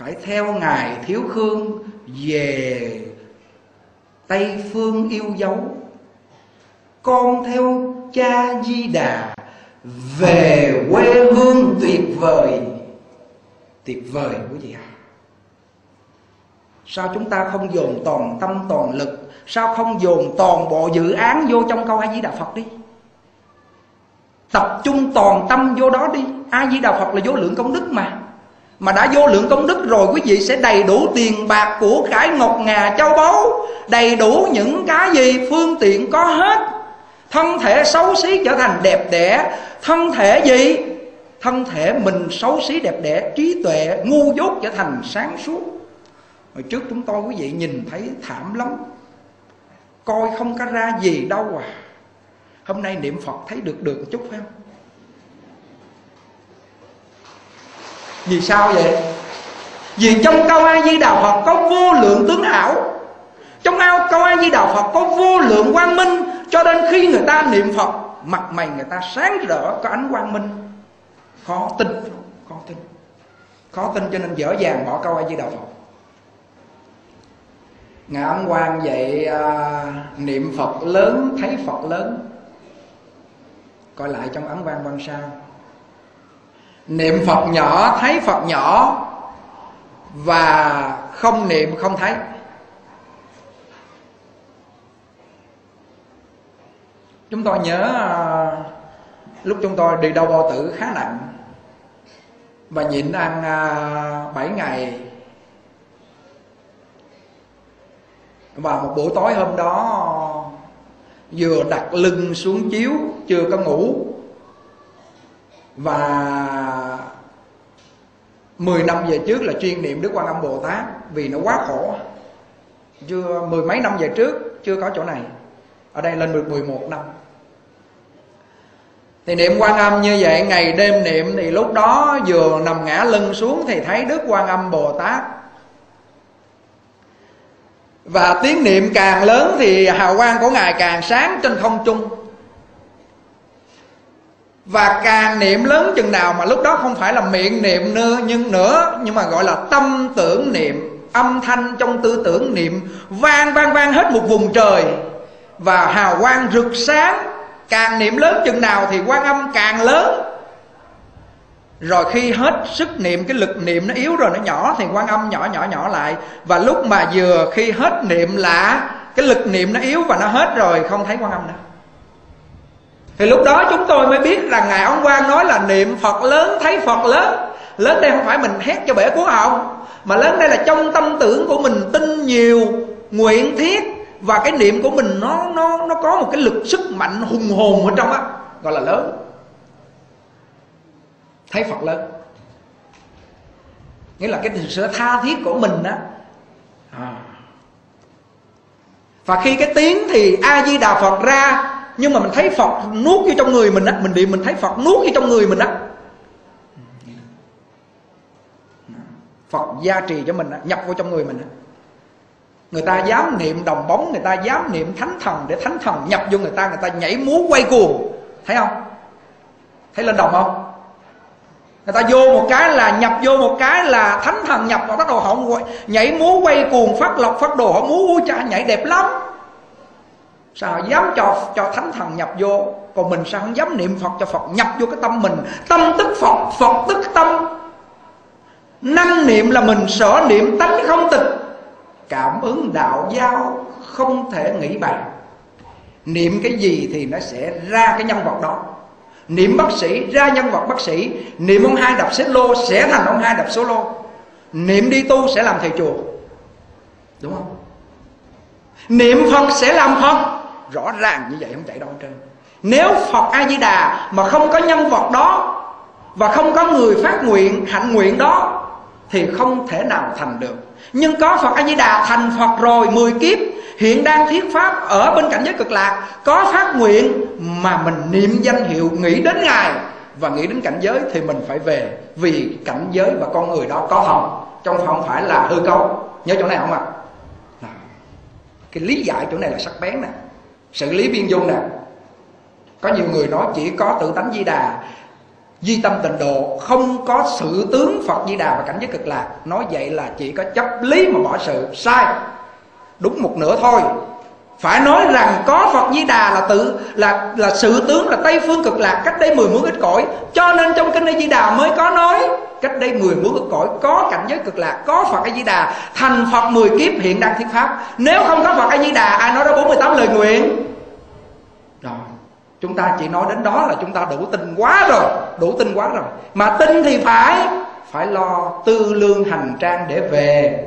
phải theo ngài thiếu khương về tây phương yêu dấu. Con theo cha di đà về quê hương tuyệt vời. Tuyệt vời quý vị ạ. Sao chúng ta không dồn toàn tâm, toàn lực? Sao không dồn toàn bộ dự án vô trong câu a di đà phật đi? Tập trung toàn tâm vô đó đi. A di đà phật là vô lượng công đức mà. Mà đã vô lượng công đức rồi, quý vị sẽ đầy đủ tiền bạc của cải ngọc ngà châu báu, đầy đủ những cái gì phương tiện có hết thân thể xấu xí trở thành đẹp đẽ. Thân thể gì? Thân thể mình xấu xí đẹp đẽ, trí tuệ, ngu dốt trở thành sáng suốt. Hồi trước chúng tôi quý vị nhìn thấy thảm lắm. Coi không có ra gì đâu à. Hôm nay niệm phật thấy được được một chút phải không? Vì sao vậy? Vì trong câu a di đà phật có vô lượng tướng ảo. Trong ao câu a di đà phật có vô lượng quang minh cho nên khi người ta niệm phật mặt mày người ta sáng rỡ có ánh quang minh khó tin khó tin. Khó tin cho nên dở dàng bỏ câu a di đà phật. Ngài ông quan vậy à, niệm phật lớn thấy phật lớn. Coi lại trong ấn quan văn sao niệm phật nhỏ thấy phật nhỏ và không niệm không thấy. Chúng tôi nhớ à, lúc chúng tôi đi đau bao tử khá nặng và nhịn ăn à, 7 ngày. Và một buổi tối hôm đó, vừa đặt lưng xuống chiếu, chưa có ngủ, và 10 năm về trước là chuyên niệm Đức Quan Âm Bồ Tát vì nó quá khổ. Chưa, mười mấy năm về trước, chưa có chỗ này. Ở đây lên được 11 năm thì niệm quan âm như vậy, ngày đêm niệm thì lúc đó vừa nằm ngã lưng xuống thì thấy đức quan âm bồ tát. Và tiếng niệm càng lớn thì hào quang của ngài càng sáng trên không trung. Và càng niệm lớn chừng nào mà lúc đó không phải là miệng niệm nữa nhưng nữa, nhưng mà gọi là tâm tưởng niệm, âm thanh trong tư tưởng niệm vang vang vang hết một vùng trời. Và hào quang rực sáng càng niệm lớn chừng nào thì quan âm càng lớn. Rồi khi hết sức niệm, cái lực niệm nó yếu rồi, nó nhỏ, thì quan âm nhỏ nhỏ nhỏ lại. Và lúc mà vừa khi hết niệm là cái lực niệm nó yếu và nó hết rồi, không thấy quan âm nữa. Thì lúc đó chúng tôi mới biết là ngài ông quan nói là niệm phật lớn, thấy phật lớn. Lớn đây không phải mình hét cho bể cuốn họng, mà lớn đây là trong tâm tưởng của mình tin nhiều nguyện thiết và cái niệm của mình nó nó nó có một cái lực sức mạnh hùng hồn ở trong á, gọi là lớn. Thấy phật lớn. Nghĩa là cái sự tha thiết của mình á. À. và khi cái tiếng thì a di đà phật ra, nhưng mà mình thấy phật nuốt vô trong người mình á, mình niệm mình thấy phật nuốt vô trong người mình á. Phật gia trì cho mình á, nhập vô trong người mình á người ta dám niệm đồng bóng, người ta dám niệm thánh thần để thánh thần nhập vô người ta người ta nhảy múa quay cuồng. Thấy không? Thấy lên đồng không? Người ta vô một cái là nhập vô một cái là thánh thần nhập vào bắt đầu họ nhảy múa quay cuồng, phát lộc, phát đồ, họ múa ui cha nhảy đẹp lắm. Sao dám cho cho thánh thần nhập vô? Còn mình sao không dám niệm phật cho phật nhập vô cái tâm mình? Tâm tức phật phật tức tâm. Năng niệm là mình sở niệm tánh không tịch cảm ứng đạo giao không thể nghĩ bàn niệm cái gì thì nó sẽ ra cái nhân vật đó. Niệm bác sĩ, ra nhân vật bác sĩ. Niệm ông hai đập xếp lô sẽ thành ông hai đập số lô. Niệm đi tu sẽ làm thầy chùa. Đúng không? Niệm phật sẽ làm phật. Rõ ràng như vậy không chạy đâu trên nếu phật a di đà mà không có nhân vật đó và không có người phát nguyện, hạnh nguyện đó thì không thể nào thành được nhưng có Phật A Di Đà thành Phật rồi 10 kiếp, hiện đang thuyết pháp ở bên cảnh giới cực lạc, có phát nguyện mà mình niệm danh hiệu nghĩ đến ngài và nghĩ đến cảnh giới thì mình phải về. Vì cảnh giới và con người đó có thần trong không phải là hư cấu. Nhớ chỗ này không ạ? À? cái lý giải chỗ này là sắc bén nè. Xử lý biên dung nè. Có nhiều người nói chỉ có tự tánh di đà Di tâm tịnh độ, không có sự tướng Phật Di Đà và cảnh giới cực lạc. Nói vậy là chỉ có chấp lý mà bỏ sự. Sai. Đúng một nửa thôi. Phải nói rằng có Phật Di Đà là tự, là là sự tướng, là Tây phương cực lạc, cách đây 10 muôn ít cõi. Cho nên trong kinh a Di Đà mới có nói, Cách đây 10 muôn ít cõi, có cảnh giới cực lạc, Có Phật A Di Đà. Thành Phật 10 kiếp hiện đang thiết pháp. Nếu không có Phật A Di Đà, ai nói đó 48 lời nguyện? Chúng ta chỉ nói đến đó là chúng ta đủ tin quá rồi, đủ tin quá rồi. Mà tin thì phải phải lo tư lương hành trang để về.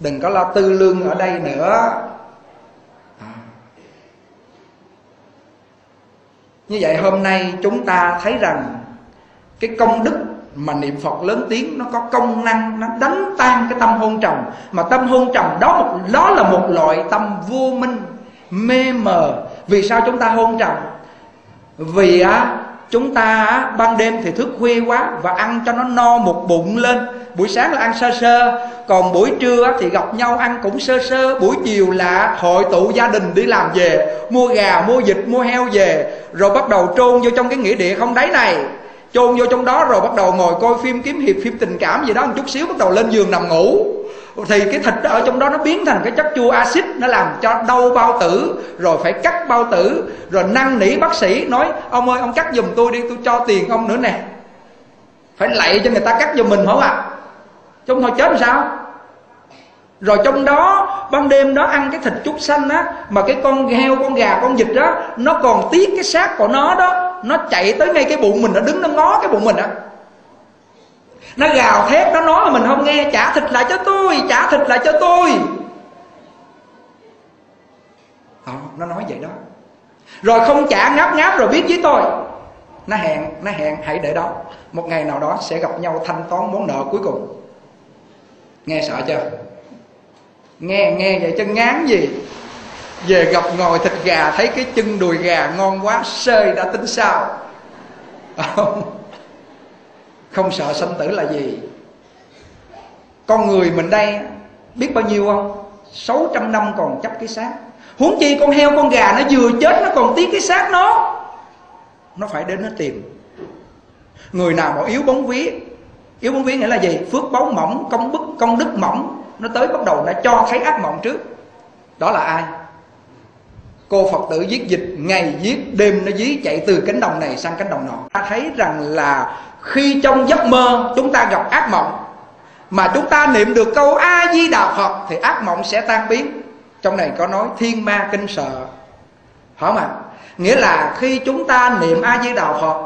Đừng có lo tư lương ở đây nữa. À. như vậy hôm nay chúng ta thấy rằng cái công đức mà niệm Phật lớn tiếng, nó có công năng, nó đánh tan cái tâm hôn trầm. Mà tâm hôn trầm đó một, đó là một loại tâm vô minh, mê mờ vì sao chúng ta hôn trầm? Vì á, chúng ta ban đêm thì thức khuya quá và ăn cho nó no một bụng lên. Buổi sáng là ăn sơ sơ, còn buổi trưa thì gặp nhau ăn cũng sơ sơ. Buổi chiều là hội tụ gia đình đi làm về, mua gà, mua vịt, mua heo về, rồi bắt đầu trôn vô trong cái nghĩa địa không đáy này. Chôn vô trong đó rồi bắt đầu ngồi coi phim kiếm hiệp, phim tình cảm gì đó một chút xíu, bắt đầu lên giường nằm ngủ thì cái thịt ở trong đó nó biến thành cái chất chua axit, nó làm cho đau bao tử, rồi phải cắt bao tử, rồi năn nỉ bác sĩ nói, ông ơi, ông cắt giùm tôi đi, tôi cho tiền ông nữa nè. Phải lạy cho người ta cắt giùm mình không ạ? À? thôi chết làm sao? Rồi trong đó, ban đêm đó ăn cái thịt chút xanh á, mà cái con heo, con gà, con vịt đó, nó còn tiếc cái xác của nó đó, nó chạy tới ngay cái bụng mình, nó đứng nó ngó cái bụng mình á nó gào thét nó nói mà mình không nghe. Trả thịt lại cho tôi trả thịt lại cho tôi. Đó, nó nói vậy đó. Rồi không trả ngáp ngáp rồi biết với tôi. Nó hẹn nó hẹn hãy để đó. Một ngày nào đó sẽ gặp nhau thanh toán món nợ cuối cùng. Nghe sợ chưa? Nghe nghe vậy chứ ngán gì. Về gặp ngồi thịt gà thấy cái chân đùi gà ngon quá sơi đã tính sao. Không không sợ sanh tử là gì? Con người mình đây, biết bao nhiêu không? 600 năm còn chấp cái xác. Huống chi con heo, con gà nó vừa chết, nó còn tiếc cái xác nó. Nó phải đến nó tìm. Người nào mà yếu bóng vía, yếu bóng vía nghĩa là gì? Phước báu mỏng, công bức, công đức mỏng, nó tới bắt đầu nó cho thấy ác mộng trước. Đó là ai? Cô phật tử giết dịch, ngày giết đêm nó dí chạy từ cánh đồng này sang cánh đồng nọ. Ta thấy rằng là khi trong giấc mơ chúng ta gặp ác mộng, mà chúng ta niệm được câu a di đà phật thì ác mộng sẽ tan biến. Trong này có nói thiên ma kinh sợ. Phải không ạ nghĩa là khi chúng ta niệm a di đà phật,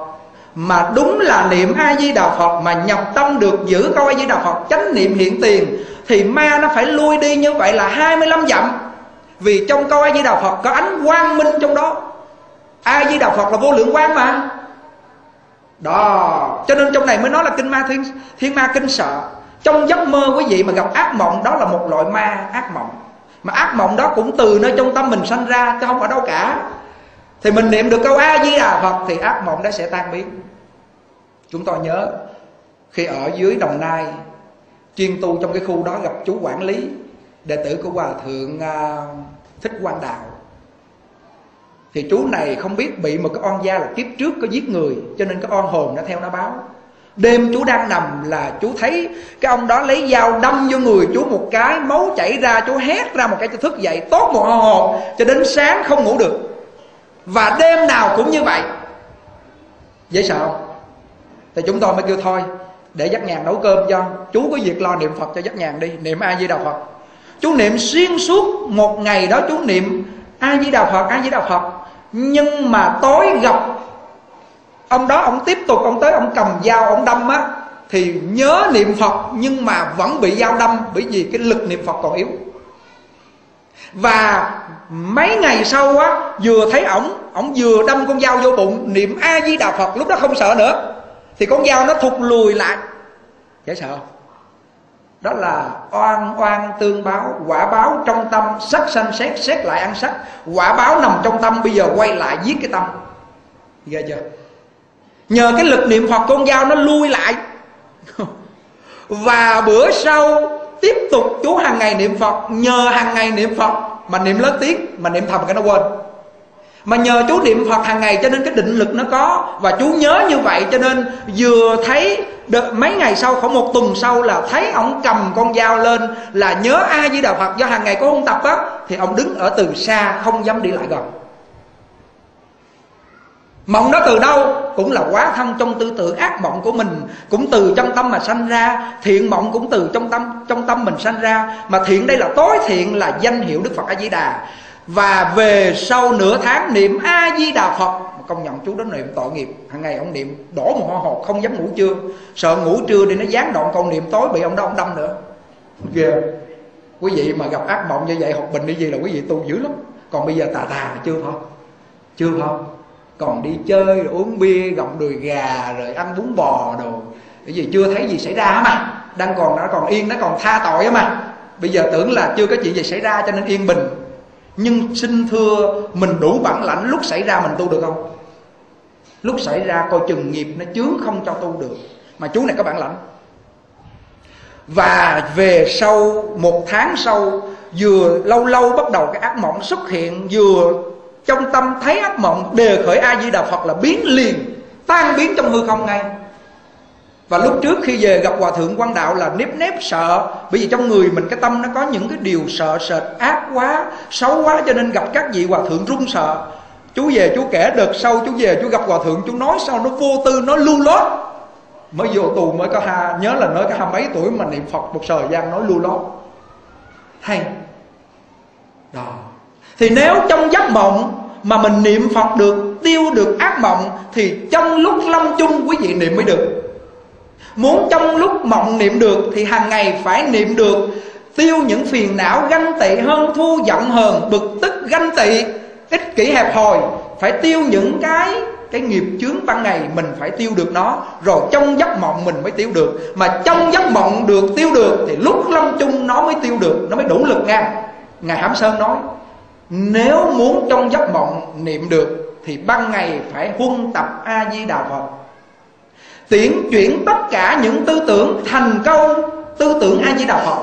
mà đúng là niệm a di đà phật mà nhập tâm được giữ câu a di đà phật, chánh niệm hiện tiền, thì ma nó phải lui đi như vậy là 25 dặm vì trong câu a di đà phật có ánh quang minh trong đó. A di đà phật là vô lượng quang mà. Đó cho nên trong này mới nói là kinh ma thiên, thiên ma kinh sợ. Trong giấc mơ quý vị mà gặp ác mộng đó là một loại ma ác mộng. Mà ác mộng đó cũng từ nơi trong tâm mình sanh ra chứ không ở đâu cả. Thì mình niệm được câu a di đà phật thì ác mộng đó sẽ tan biến. Chúng tôi nhớ khi ở dưới đồng nai chuyên tu trong cái khu đó gặp chú quản lý đệ tử của hòa thượng à, thích quan đạo. Thì chú này không biết bị một cái on gia là kiếp trước có giết người, cho nên cái on hồn nó theo nó báo. Đêm chú đang nằm là chú thấy cái ông đó lấy dao đâm vô người chú một cái, máu chảy ra, chú hét ra một cái cho thức dậy, tốt một hồn, cho đến sáng không ngủ được. Và đêm nào cũng như vậy. Dễ sợ không? Thì chúng tôi mới kêu thôi, để dắt nhàn nấu cơm cho chú có việc lo niệm phật cho dắt nhàn đi, niệm a di đà phật chú niệm xuyên suốt một ngày đó chú niệm a di đà phật a di đà phật nhưng mà tối gặp ông đó, ông tiếp tục, ông tới, ông cầm dao, ông đâm á, thì nhớ niệm phật nhưng mà vẫn bị dao đâm bởi vì cái lực niệm phật còn yếu. Và mấy ngày sau á, vừa thấy ổng ổng vừa đâm con dao vô bụng, niệm a di đà phật lúc đó không sợ nữa, thì con dao nó thụt lùi lại. Dễ sợ không? Đó là oan oan tương báo, quả báo trong tâm, sắc sanh xét xét lại ăn sắc. Quả báo nằm trong tâm, bây giờ quay lại giết cái tâm. Ghê chưa? Nhờ cái lực niệm phật con dao nó lui lại. Và bữa sau tiếp tục chú hàng ngày niệm phật, nhờ hàng ngày niệm phật mà niệm lớn tiếng, mà niệm thầm cái nó quên mà nhờ chú niệm phật hàng ngày cho nên cái định lực nó có. Và chú nhớ như vậy cho nên vừa thấy được mấy ngày sau, khoảng một tuần sau là thấy ông cầm con dao lên là nhớ a di đà phật do hàng ngày có ôn tập á, thì ông đứng ở từ xa, không dám đi lại gần. Mộng đó từ đâu? Cũng là quá thân trong tư tưởng ác mộng của mình. Cũng từ trong tâm mà sanh ra. Thiện mộng cũng từ trong tâm trong tâm mình sanh ra. Mà thiện đây là tối thiện, là danh hiệu Đức Phật A-di-đà. Và về sau nửa tháng niệm A-di-đà Phật Công nhận chú đó niệm tội nghiệp. Hàng ngày ông niệm, đổ một hoa hột, không dám ngủ trưa. Sợ ngủ trưa thì nó gián đoạn con niệm tối bị ông đó ông đâm nữa. Ghê. Quý vị mà gặp ác mộng như vậy, học bình đi gì là quý vị tu dữ lắm. Còn bây giờ tà tà chưa không Chưa không còn đi chơi, rồi uống bia gọng đùi gà, rồi ăn bún bò đồ. Cái gì chưa thấy gì xảy ra mà đang còn nó còn yên nó còn tha tội mà bây giờ tưởng là chưa có chuyện gì xảy ra cho nên yên bình nhưng xin thưa, mình đủ bản lãnh, lúc xảy ra mình tu được không? Lúc xảy ra, coi chừng nghiệp nó chướng không cho tu được. Mà chú này có bản lãnh. Và về sau, một tháng sau, vừa lâu lâu bắt đầu cái ác mộng xuất hiện, vừa trong tâm thấy ác mộng, đề khởi a di đà phật là biến liền, tan biến trong hư không ngay và lúc trước khi về gặp hòa thượng quan đạo là nếp nếp sợ. Bởi vì trong người mình, cái tâm nó có những cái điều sợ, sệt, ác quá, xấu quá, cho nên gặp các vị hòa thượng run sợ. Chú về, chú kể đợt sau, chú về, chú gặp hòa thượng, chú nói sao nó vô tư, nó lưu lót. Mới vô tù mới có ha, nhớ là nói có hai mấy tuổi mà niệm phật một thời gian nói lưu lót. Hay. Đó. Thì nếu trong giấc mộng mà mình niệm phật được, tiêu được ác mộng, thì trong lúc lâm chung quý vị niệm mới được muốn trong lúc mộng niệm được thì hàng ngày phải niệm được. Tiêu những phiền não ganh tị hơn, thu giận hờn, bực tức ganh tị. Ích kỷ hẹp hòi, phải tiêu những cái cái nghiệp chướng ban ngày mình phải tiêu được nó. Rồi trong giấc mộng mình mới tiêu được. Mà trong giấc mộng được tiêu được thì lúc lâm chung nó mới tiêu được, nó mới đủ lực nha ngài hãm sơn nói, nếu muốn trong giấc mộng niệm được thì ban ngày phải huân tập a di đà phật tiễn chuyển tất cả những tư tưởng thành câu tư tưởng a di đà phật.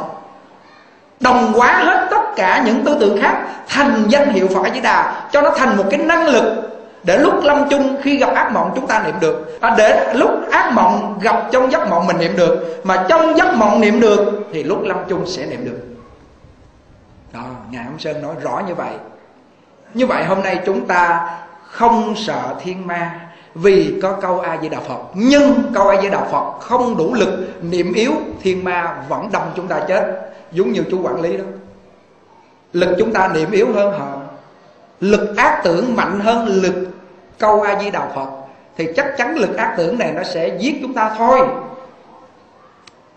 Đồng hóa hết tất cả những tư tưởng khác thành danh hiệu phật a di đà cho nó thành một cái năng lực để lúc lâm chung khi gặp ác mộng chúng ta niệm được. À, để lúc ác mộng gặp trong giấc mộng mình niệm được mà trong giấc mộng niệm được thì lúc lâm chung sẽ niệm được. Đó ngài ông sơn nói rõ như vậy. Như vậy hôm nay chúng ta không sợ thiên ma vì có câu a di đà phật. Nhưng câu a di đà phật không đủ lực, niệm yếu, thiên ma vẫn đâm chúng ta chết. Giống như chú quản lý đó. Lực chúng ta niệm yếu hơn họ. Lực ác tưởng mạnh hơn lực câu a di đà phật. Thì chắc chắn lực ác tưởng này nó sẽ giết chúng ta thôi.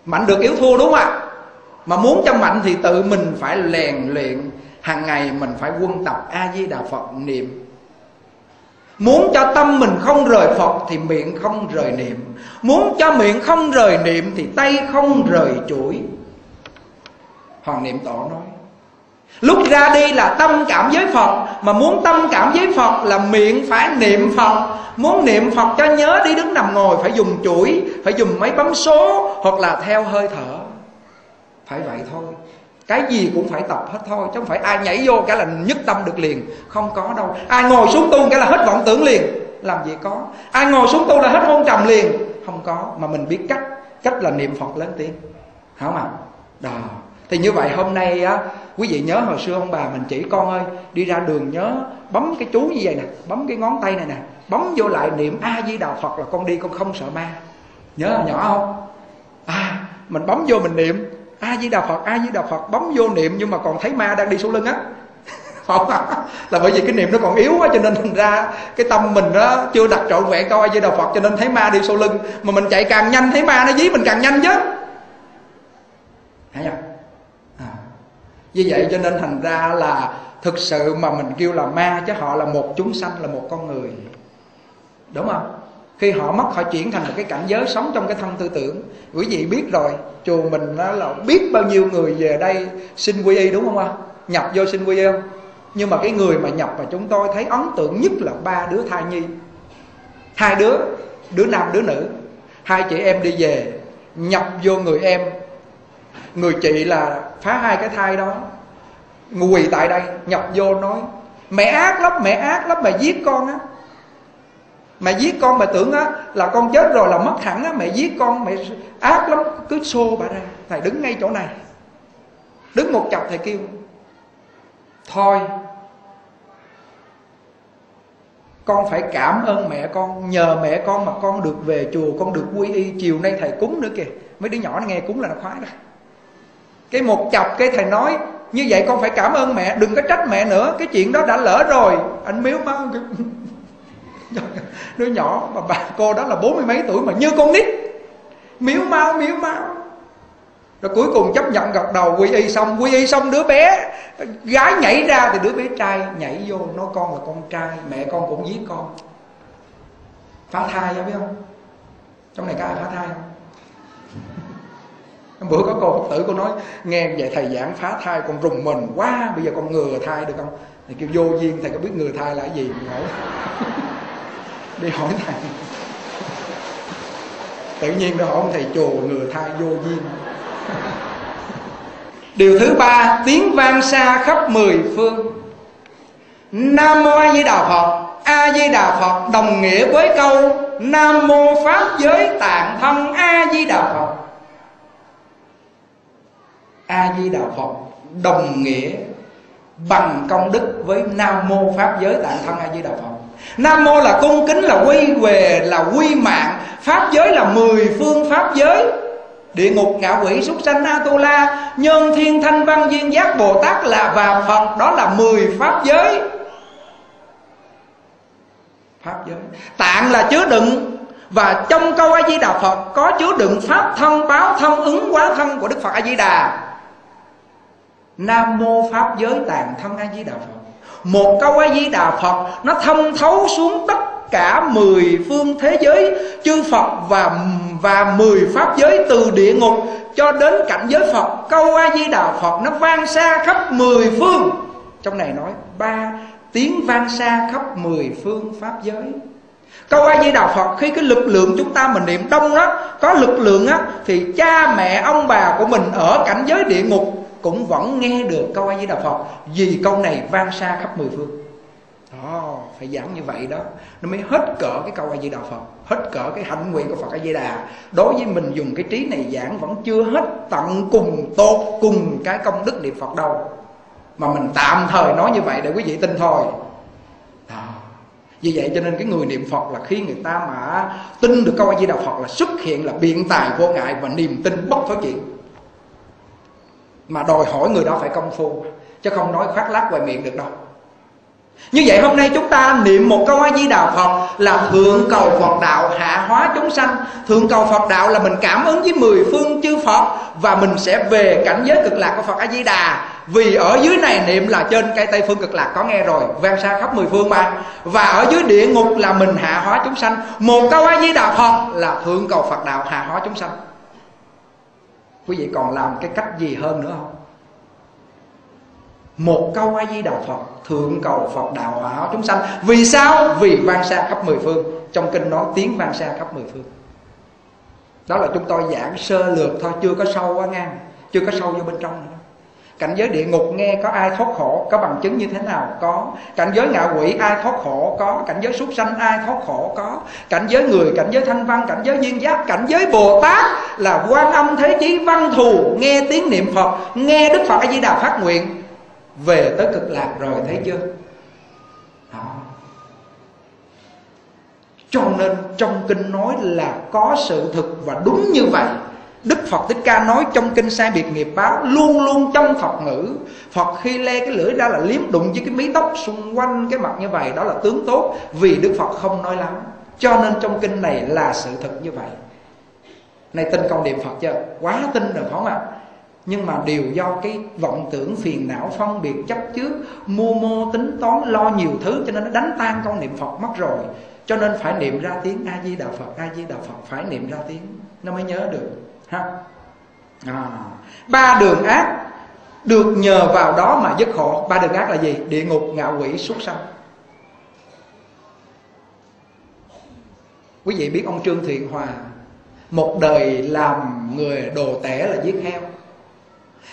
Mạnh được yếu thua đúng không ạ? Mà muốn cho mạnh thì tự mình phải rèn luyện. Hàng ngày mình phải quân tập a di đà phật niệm Muốn cho tâm mình không rời Phật Thì miệng không rời niệm. Muốn cho miệng không rời niệm Thì tay không rời chuỗi. Hoàng niệm tổ nói, Lúc ra đi là tâm cảm với Phật, Mà muốn tâm cảm với Phật Là miệng phải niệm Phật. Muốn niệm Phật cho nhớ đi đứng nằm ngồi, Phải dùng chuỗi, Phải dùng máy bấm số Hoặc là theo hơi thở. Phải vậy thôi cái gì cũng phải tập hết thôi, chứ không phải ai nhảy vô cái là nhất tâm được liền. Không có đâu. Ai ngồi xuống tu cái là hết vọng tưởng liền. Làm gì có. Ai ngồi xuống tu là hết hôn trầm liền. Không có. Mà mình biết cách. Cách là niệm phật lớn tiếng. Hả mà đó. Thì như vậy hôm nay á, quý vị nhớ hồi xưa ông bà mình chỉ con ơi, đi ra đường nhớ, bấm cái chú như vậy nè, bấm cái ngón tay này nè, bấm vô lại niệm a di đà phật là con đi, con không sợ ma. Nhớ nhỏ không? À mình bấm vô mình niệm a di đà phật a di đà phật bấm vô niệm nhưng mà còn thấy ma đang đi sau lưng á. Không à, là bởi vì cái niệm nó còn yếu quá cho nên thành ra cái tâm mình đó chưa đặt trọn vẹn câu a di đà phật cho nên thấy ma đi sau lưng. Mà mình chạy càng nhanh thấy ma nó dí mình càng nhanh chứ. Thấy không? À. vì vậy cho nên thành ra là thực sự mà mình kêu là ma chứ họ là một chúng sanh, là một con người. Đúng không? Khi họ mất, họ chuyển thành một cái cảnh giới sống trong cái thân tư tưởng. Quý vị biết rồi, chùa mình nó là biết bao nhiêu người về đây xin quy y đúng không ạ? Nhập vô xin quy y không? Nhưng mà cái người mà nhập mà chúng tôi thấy ấn tượng nhất là ba đứa thai nhi. Hai đứa đứa nam, đứa nữ. Hai chị em đi về, nhập vô người em. Người chị là phá hai cái thai đó quỳ tại đây, nhập vô nói, mẹ ác lắm, mẹ ác lắm mà giết con á mẹ giết con, mẹ tưởng á, là con chết rồi là mất hẳn á. Mẹ giết con, mẹ ác lắm. Cứ xô bà ra. Thầy đứng ngay chỗ này. Đứng một chập thầy kêu, thôi, con phải cảm ơn mẹ con. Nhờ mẹ con mà con được về chùa, con được quy y. Chiều nay thầy cúng nữa kìa. Mấy đứa nhỏ nó nghe cúng là nó khoái rồi cái một chập cái thầy nói, như vậy con phải cảm ơn mẹ. Đừng có trách mẹ nữa. Cái chuyện đó đã lỡ rồi. Anh miếu máu đứa nhỏ mà bà, cô đó là bốn mươi mấy tuổi mà như con nít. Miếu mau miếu mau. Rồi cuối cùng chấp nhận gật đầu, quy y xong. Quy y xong, đứa bé gái nhảy ra thì đứa bé trai nhảy vô, nói con là con trai, mẹ con cũng giết con. Phá thai biết không? Trong này có ai phá thai không? Bữa có cô phật tử cô nói, nghe vậy thầy giảng phá thai, con rùng mình quá, bây giờ con ngừa thai được không? Thì kêu, vô duyên, thầy có biết ngừa thai là cái gì? Không đi hỏi thầy. Tự nhiên đi hỏi ông thầy, chùa người thai vô duyên. Điều thứ ba, tiếng vang xa khắp mười phương. Nam mô a di đà phật. A di đà phật đồng nghĩa với câu, nam mô pháp giới tạng thân a di đà phật. A di đà phật đồng nghĩa bằng công đức với nam mô pháp giới tạng thân a di đà phật nam mô là cung kính, là quy về, là quy mạng. Pháp giới là mười phương pháp giới. Địa ngục, ngạ quỷ, súc sanh, atula, nhân, thiên, thanh, văn, duyên giác bồ tát là và phật. Đó là mười pháp giới. Pháp giới. Tạng là chứa đựng. Và trong câu a di đà phật có chứa đựng pháp thân, báo thân, ứng quá thân của đức phật a di đà nam mô pháp giới tạng thân a di đà phật một câu a di đà phật, nó thông thấu xuống tất cả mười phương thế giới. Chư phật và và mười pháp giới từ địa ngục cho đến cảnh giới phật. Câu a di đà phật nó vang xa khắp mười phương. Trong này nói ba tiếng vang xa khắp mười phương pháp giới. Câu a di đà phật, khi cái lực lượng chúng ta mình niệm đông đó có lực lượng á, thì cha mẹ, ông bà của mình ở cảnh giới địa ngục cũng vẫn nghe được câu a di đà phật, vì câu này vang xa khắp mười phương. Đó, phải giảng như vậy đó. Nó mới hết cỡ cái câu a di đà phật, hết cỡ cái hạnh nguyện của phật a di đà. Đối với mình dùng cái trí này giảng vẫn chưa hết tận cùng tốt cùng cái công đức niệm phật đâu. Mà mình tạm thời nói như vậy để quý vị tin thôi. Đó. vì vậy cho nên cái người niệm phật là khi người ta mà tin được câu a di đà phật là xuất hiện là biện tài vô ngại và niềm tin bất thối chuyện mà đòi hỏi người đó phải công phu chứ không nói khoác lác ngoài miệng được đâu như vậy hôm nay chúng ta niệm một câu A Di Đà Phật là thượng cầu Phật đạo hạ hóa chúng sanh. Thượng cầu Phật đạo là mình cảm ứng với mười phương chư Phật và mình sẽ về cảnh giới cực lạc của Phật A Di Đà. Vì ở dưới này niệm là trên cây Tây phương cực lạc có nghe rồi, vang xa khắp mười phương mà. Và ở dưới địa ngục là mình hạ hóa chúng sanh. Một câu A Di Đà Phật là thượng cầu Phật đạo hạ hóa chúng sanh. Quý vị còn làm cái cách gì hơn nữa không? một câu a di đà phật, thượng cầu phật đạo hóa chúng sanh. Vì sao? Vì vang xa khắp mười phương. Trong kinh nói tiếng vang xa khắp mười phương. Đó là chúng tôi giảng sơ lược thôi, chưa có sâu quá ngang, chưa có sâu vô bên trong nữa cảnh giới địa ngục nghe có ai thoát khổ, có bằng chứng như thế nào? Có. Cảnh giới ngạ quỷ, ai thoát khổ? Có. Cảnh giới súc sanh, ai thoát khổ? Có. Cảnh giới người, cảnh giới thanh văn, cảnh giới duyên giác, cảnh giới bồ tát là quan âm thế chí văn thù, nghe tiếng niệm phật, nghe đức phật a di đà phát nguyện. Về tới cực lạc rồi, thấy chưa? Đó. cho nên trong kinh nói là có sự thực và đúng như vậy. Đức Phật Thích Ca nói trong kinh sai biệt nghiệp báo, Luôn luôn trong Phật ngữ. Phật khi le cái lưỡi ra là liếm đụng với cái mí tóc xung quanh cái mặt như vậy, Đó là tướng tốt, Vì Đức Phật không nói lắm. Cho nên trong kinh này là sự thật như vậy. Này, tin con niệm Phật chưa? Quá tin rồi phải không ạ? Nhưng mà đều do cái vọng tưởng phiền não phân biệt chấp trước, mưu mô tính toán, lo nhiều thứ, cho nên nó đánh tan con niệm phật mất rồi. Cho nên phải niệm ra tiếng a di đà phật, a di đà phật phải niệm ra tiếng. Nó mới nhớ được ha. À, ba đường ác được nhờ vào đó mà dứt khổ. Ba đường ác là gì? Địa ngục ngạ quỷ súc sanh. Quý vị biết ông trương thiện hòa một đời làm người đồ tể là giết heo.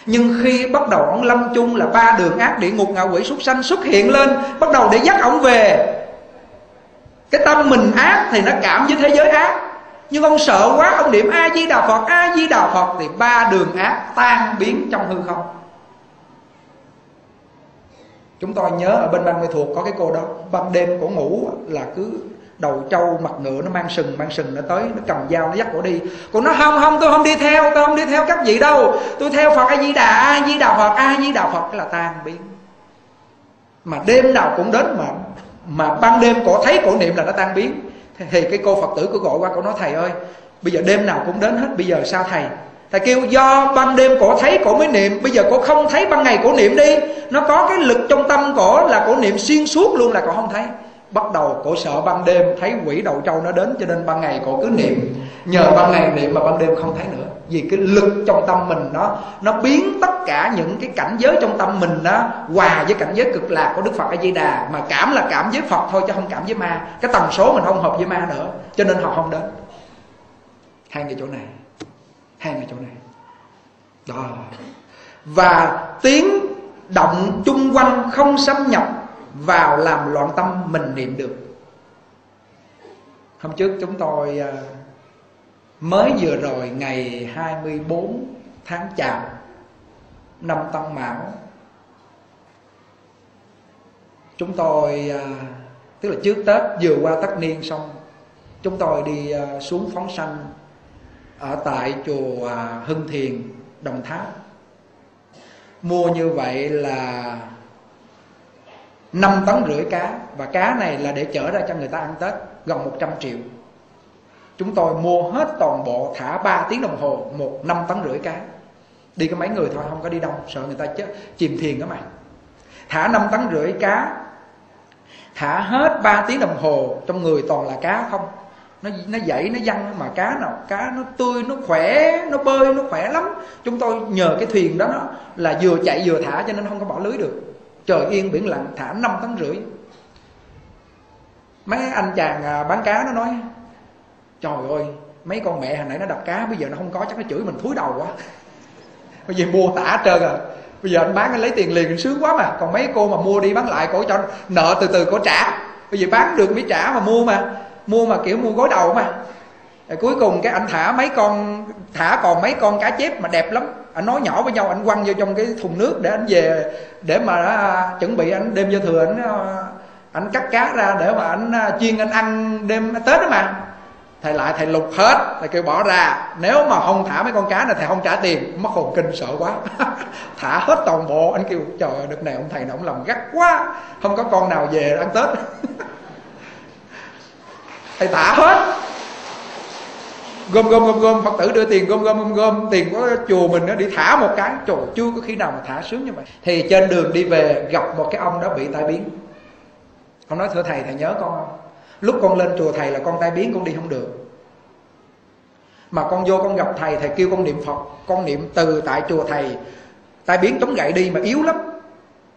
Nhưng khi bắt đầu ông lâm chung là ba đường ác địa ngục ngạ quỷ súc sanh xuất hiện lên bắt đầu để dắt ông về. Cái tâm mình ác thì nó cảm với thế giới ác nhưng ông sợ quá, ông niệm a di đà phật a di đà phật thì ba đường ác tan biến trong hư không. Chúng tôi nhớ ở bên ban mê thuộc có cái cô đó, ban đêm cổ ngủ là cứ đầu trâu mặt ngựa nó mang sừng mang sừng nó tới, nó cầm dao nó dắt cổ đi. Cô nó không không, tôi không đi theo, tôi không đi theo các vị đâu. Tôi theo phật a di đà a di đà phật. A di đà phật là tan biến. Mà đêm nào cũng đến mà mà ban đêm cổ thấy cổ niệm là nó tan biến thì cái cô phật tử cứ gọi qua cổ nói, thầy ơi, bây giờ đêm nào cũng đến hết, bây giờ sao thầy? Thầy kêu, do ban đêm cổ thấy, cổ mới niệm. Bây giờ cổ không thấy, ban ngày cổ niệm đi. Nó có cái lực trong tâm cổ là cổ niệm xuyên suốt luôn là cổ không thấy bắt đầu cổ sợ ban đêm, thấy quỷ đầu trâu nó đến, cho nên ban ngày cổ cứ niệm. Nhờ ban ngày niệm mà ban đêm không thấy nữa. Vì cái lực trong tâm mình nó nó biến tất cả những cái cảnh giới trong tâm mình nó hòa với cảnh giới cực lạc của đức phật a di đà. Mà cảm là cảm với phật thôi, chứ không cảm với ma. Cái tần số mình không hợp với ma nữa, cho nên họ không đến. Hai người chỗ này. Hai người chỗ này. Đó. Và tiếng động chung quanh không xâm nhập vào làm loạn tâm mình niệm được. Hôm trước chúng tôi à, mới vừa rồi, ngày 24 tháng chạp, năm Tân Mão, chúng tôi à, tức là trước Tết vừa qua tất niên xong, chúng tôi đi à, xuống phóng sanh ở tại chùa Hưng Thiền, Đồng Tháp. Mua như vậy là 5 tấn rưỡi cá. Và cá này là để chở ra cho người ta ăn Tết, gần 100 triệu. Chúng tôi mua hết toàn bộ, thả 3 tiếng đồng hồ, một năm tấn rưỡi cá. Đi có mấy người thôi, không có đi đông, sợ người ta chết, chìm thiền đó mà thả 5 tấn rưỡi cá, thả hết 3 tiếng đồng hồ, trong người toàn là cá không. Nó nó dậy, nó văng, mà cá nào, cá nó tươi, nó khỏe, nó bơi, nó khỏe lắm. Chúng tôi nhờ cái thuyền đó nó là vừa chạy vừa thả cho nên không có bỏ lưới được trời yên biển lặng, thả 5 tấn rưỡi. Mấy anh chàng à, bán cá nó nói, trời ơi, mấy con mẹ hồi nãy nó đập cá, bây giờ nó không có, chắc nó chửi mình thúi đầu quá. Bây giờ mua tả trơn à. Bây giờ anh bán, anh lấy tiền liền sướng quá mà. Còn mấy cô mà mua đi, bán lại, cổ cho nợ từ từ, cổ trả. Bây giờ bán được, mới trả mà mua mà. Mua mà, kiểu, mua gối đầu mà. Rồi cuối cùng cái anh thả mấy con, thả còn mấy con cá chép mà đẹp lắm anh nói nhỏ với nhau anh quăng vô trong cái thùng nước để anh về để mà à, chuẩn bị anh đêm vô thừa anh à, anh cắt cá ra để mà anh à, chiên anh ăn đêm tết đó mà. Thầy lại thầy lục hết thầy kêu bỏ ra. Nếu mà không thả mấy con cá này thầy không trả tiền. Mất hồn kinh sợ quá. Thả hết toàn bộ. Anh kêu trời ơi đợt này ông thầy này ông làm gắt quá. Không có con nào về ăn tết. Thầy thả hết gom gom gom gom. Phật tử đưa tiền, gom gom gom gom. Tiền của chùa mình nó đi thả một cái. Trời, chưa có khi nào mà thả sướng như vậy. Thì trên đường đi về, gặp một cái ông đó bị tai biến. Ông nói, thưa thầy thầy nhớ con không? Lúc con lên chùa, thầy là con tai biến, con đi không được. Mà con vô, con gặp thầy thầy kêu con niệm phật. Con niệm từ tại chùa thầy. Tai biến chống gậy đi mà yếu lắm.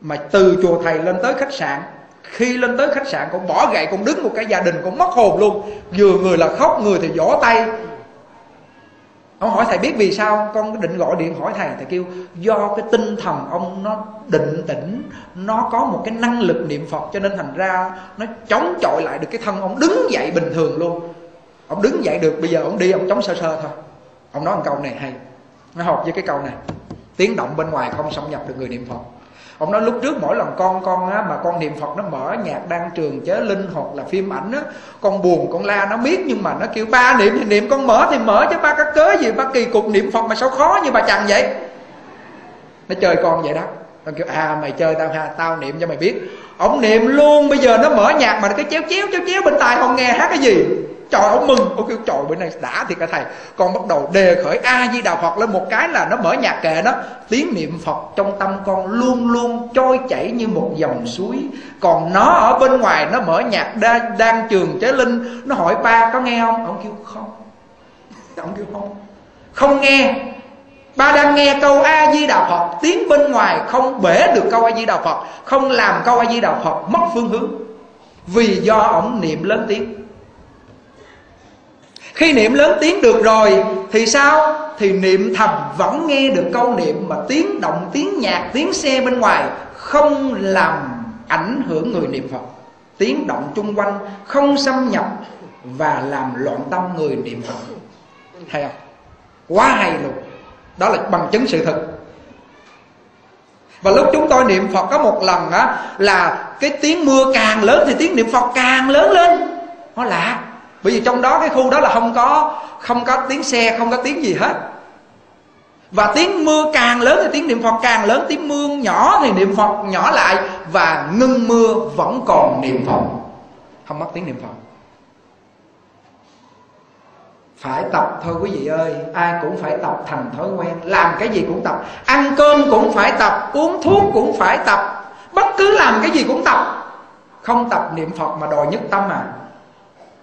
Mà từ chùa thầy lên tới khách sạn. Khi lên tới khách sạn, con bỏ gậy, con đứng một cái, gia đình con mất hồn luôn. Vừa người là khóc, người thì vỗ tay ông hỏi thầy biết vì sao con định gọi điện hỏi thầy thầy kêu, do cái tinh thần ông nó định tĩnh, nó có một cái năng lực niệm phật cho nên thành ra nó chống chọi lại được cái thân ông đứng dậy bình thường luôn. Ông đứng dậy được, bây giờ ông đi, ông chống sơ sơ thôi. Ông nói một câu này hay. Nó hợp với cái câu này. Tiếng động bên ngoài không xâm nhập được người niệm phật ông nói lúc trước mỗi lần con con á, mà con niệm phật nó mở nhạc đang trường chế linh hoặc là phim ảnh á con buồn con la nó biết nhưng mà nó kêu ba niệm thì niệm con mở thì mở chứ ba cái cớ gì ba kỳ cục niệm phật mà sao khó như bà chằn vậy? Nó chơi con vậy đó. Con kêu à mày chơi tao ha tao niệm cho mày biết. Ông niệm luôn bây giờ nó mở nhạc mà nó cái chéo chéo chéo chéo bên tai không nghe hát cái gì? Trời ông mừng. Ông kêu trời bữa nay đã thì cả thầy? Con bắt đầu đề khởi a di đà phật lên một cái là nó mở nhạc kệ đó tiếng niệm phật trong tâm con luôn luôn trôi chảy như một dòng suối. Còn nó ở bên ngoài nó mở nhạc đa, đang trường chế linh. Nó hỏi ba có nghe không? Ông kêu không. Ông kêu không. Không nghe. Ba đang nghe câu a di đà phật. Tiếng bên ngoài không bể được câu a di đà phật không làm câu a di đà phật mất phương hướng. Vì do ổng niệm lớn tiếng khi niệm lớn tiếng được rồi, thì sao? Thì niệm thầm vẫn nghe được câu niệm mà tiếng động, tiếng nhạc, tiếng xe bên ngoài không làm ảnh hưởng người niệm phật. Tiếng động chung quanh không xâm nhập và làm loạn tâm người niệm phật. Hay không? Quá hay luôn. Đó là bằng chứng sự thật. Và lúc chúng tôi niệm phật có một lần á, là cái tiếng mưa càng lớn thì tiếng niệm phật càng lớn lên. Nó lạ bởi vì trong đó cái khu đó là không có không có tiếng xe, không có tiếng gì hết. Và tiếng mưa càng lớn thì tiếng niệm phật càng lớn, tiếng mưa nhỏ thì niệm phật nhỏ lại, và ngưng mưa vẫn còn niệm phật. Không mất tiếng niệm phật. Phải tập thôi quý vị ơi, ai cũng phải tập thành thói quen, làm cái gì cũng tập. Ăn cơm cũng phải tập, uống thuốc cũng phải tập, bất cứ làm cái gì cũng tập. Không tập niệm phật mà đòi nhất tâm à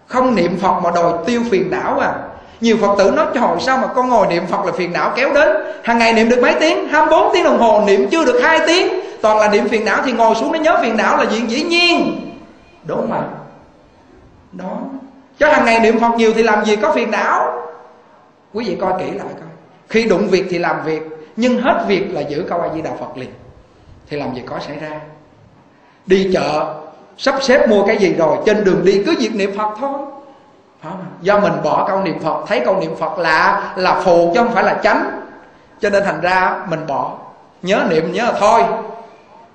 không niệm phật mà đòi tiêu phiền não à. Nhiều phật tử nói, trời, sao mà con ngồi niệm phật là phiền não kéo đến? Hàng ngày niệm được mấy tiếng? 24 tiếng đồng hồ niệm chưa được hai tiếng. Toàn là niệm phiền não thì ngồi xuống nó nhớ phiền não là chuyện dĩ nhiên. Đúng mà đó cho hàng ngày niệm phật nhiều thì làm gì có phiền não? Quý vị coi kỹ lại coi. Khi đụng việc thì làm việc, nhưng hết việc là giữ câu a di đà phật liền. Thì làm gì có xảy ra? Đi chợ sắp xếp mua cái gì rồi, trên đường đi cứ việc niệm phật thôi. Do mình bỏ câu niệm phật, thấy câu niệm phật là là phù chứ không phải là chánh. Cho nên thành ra mình bỏ. Nhớ niệm, nhớ là thôi.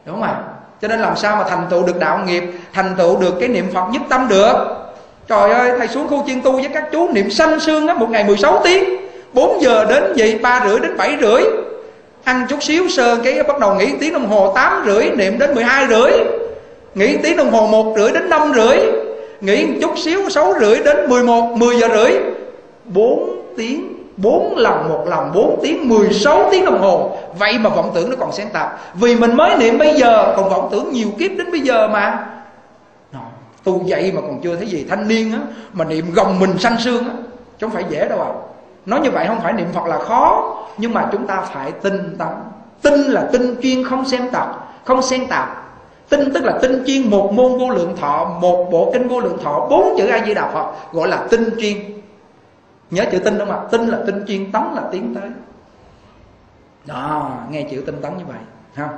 Đúng không ạ? Cho nên làm sao mà thành tựu được đạo nghiệp, thành tựu được cái niệm phật nhất tâm được? Trời ơi, thầy xuống khu chiên tu với các chú niệm sanh sương á, một ngày 16 tiếng. 4 giờ đến gì ba rưỡi đến bảy rưỡi. Ăn chút xíu sơ cái, bắt đầu nghỉ tiếng đồng hồ tám rưỡi, niệm đến 12 rưỡi nghỉ tiếng đồng hồ một rưỡi đến năm rưỡi. Nghỉ một chút xíu, sáu rưỡi đến 11 10 giờ rưỡi. 4 tiếng 4 lần một lần 4 tiếng 16 tiếng đồng hồ. Vậy mà vọng tưởng nó còn sáng tạp Vì mình mới niệm bây giờ, Còn vọng tưởng nhiều kiếp đến bây giờ mà. Tu dậy mà còn chưa thấy gì. Thanh niên á, Mà niệm gồng mình sanh xương á, Chứ không phải dễ đâu à Nói như vậy không phải niệm Phật là khó, Nhưng mà chúng ta phải tinh tấn. Tinh là tinh chuyên, không xem tập Không xen tạp Tinh tức là tinh chuyên một môn vô lượng thọ, Một bộ kinh vô lượng thọ, Bốn chữ A-di Đà Phật, Gọi là tinh chuyên Nhớ chữ tinh không ạ? Tinh là tinh chuyên Tấn là tiến tới. Đó, Nghe chữ tinh tấn như vậy, ha.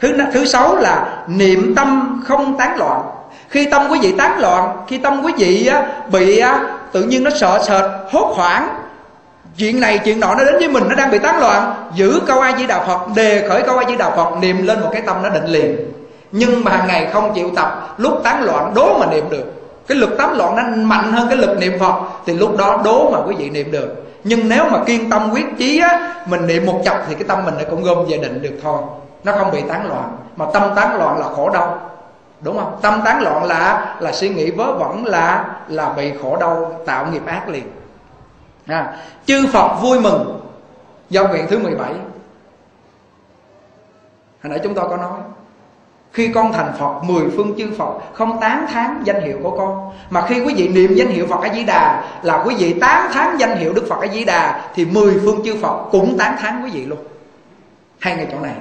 Thứ thứ sáu là niệm tâm không tán loạn. Khi tâm quý vị tán loạn, Khi tâm quý vị bị tự nhiên nó sợ sệt, hốt hoảng. Chuyện này, chuyện nọ nó đến với mình, nó đang bị tán loạn. Giữ câu a di đà phật, đề khởi câu a di đà phật, niệm lên một cái tâm nó định liền nhưng mà hàng ngày không chịu tập lúc tán loạn đố mà niệm được. Cái lực tán loạn nó mạnh hơn cái lực niệm phật thì lúc đó đố mà quý vị niệm được. Nhưng nếu mà kiên tâm quyết chí á mình niệm một chập thì cái tâm mình nó cũng gom về định được thôi. Nó không bị tán loạn. Mà tâm tán loạn là khổ đau. Đúng không? Tâm tán loạn là là suy nghĩ vớ vẩn là là bị khổ đau tạo nghiệp ác liền. À, chư phật vui mừng. Do nguyện thứ 17 hồi nãy chúng tôi có nói khi con thành Phật, Mười phương chư Phật, Không tán thán danh hiệu của con. Mà khi quý vị niệm danh hiệu Phật A-di-đà, Là quý vị tán thán danh hiệu Đức Phật A-di-đà, Thì mười phương chư Phật cũng tán thán quý vị luôn. Hai ngày chỗ này.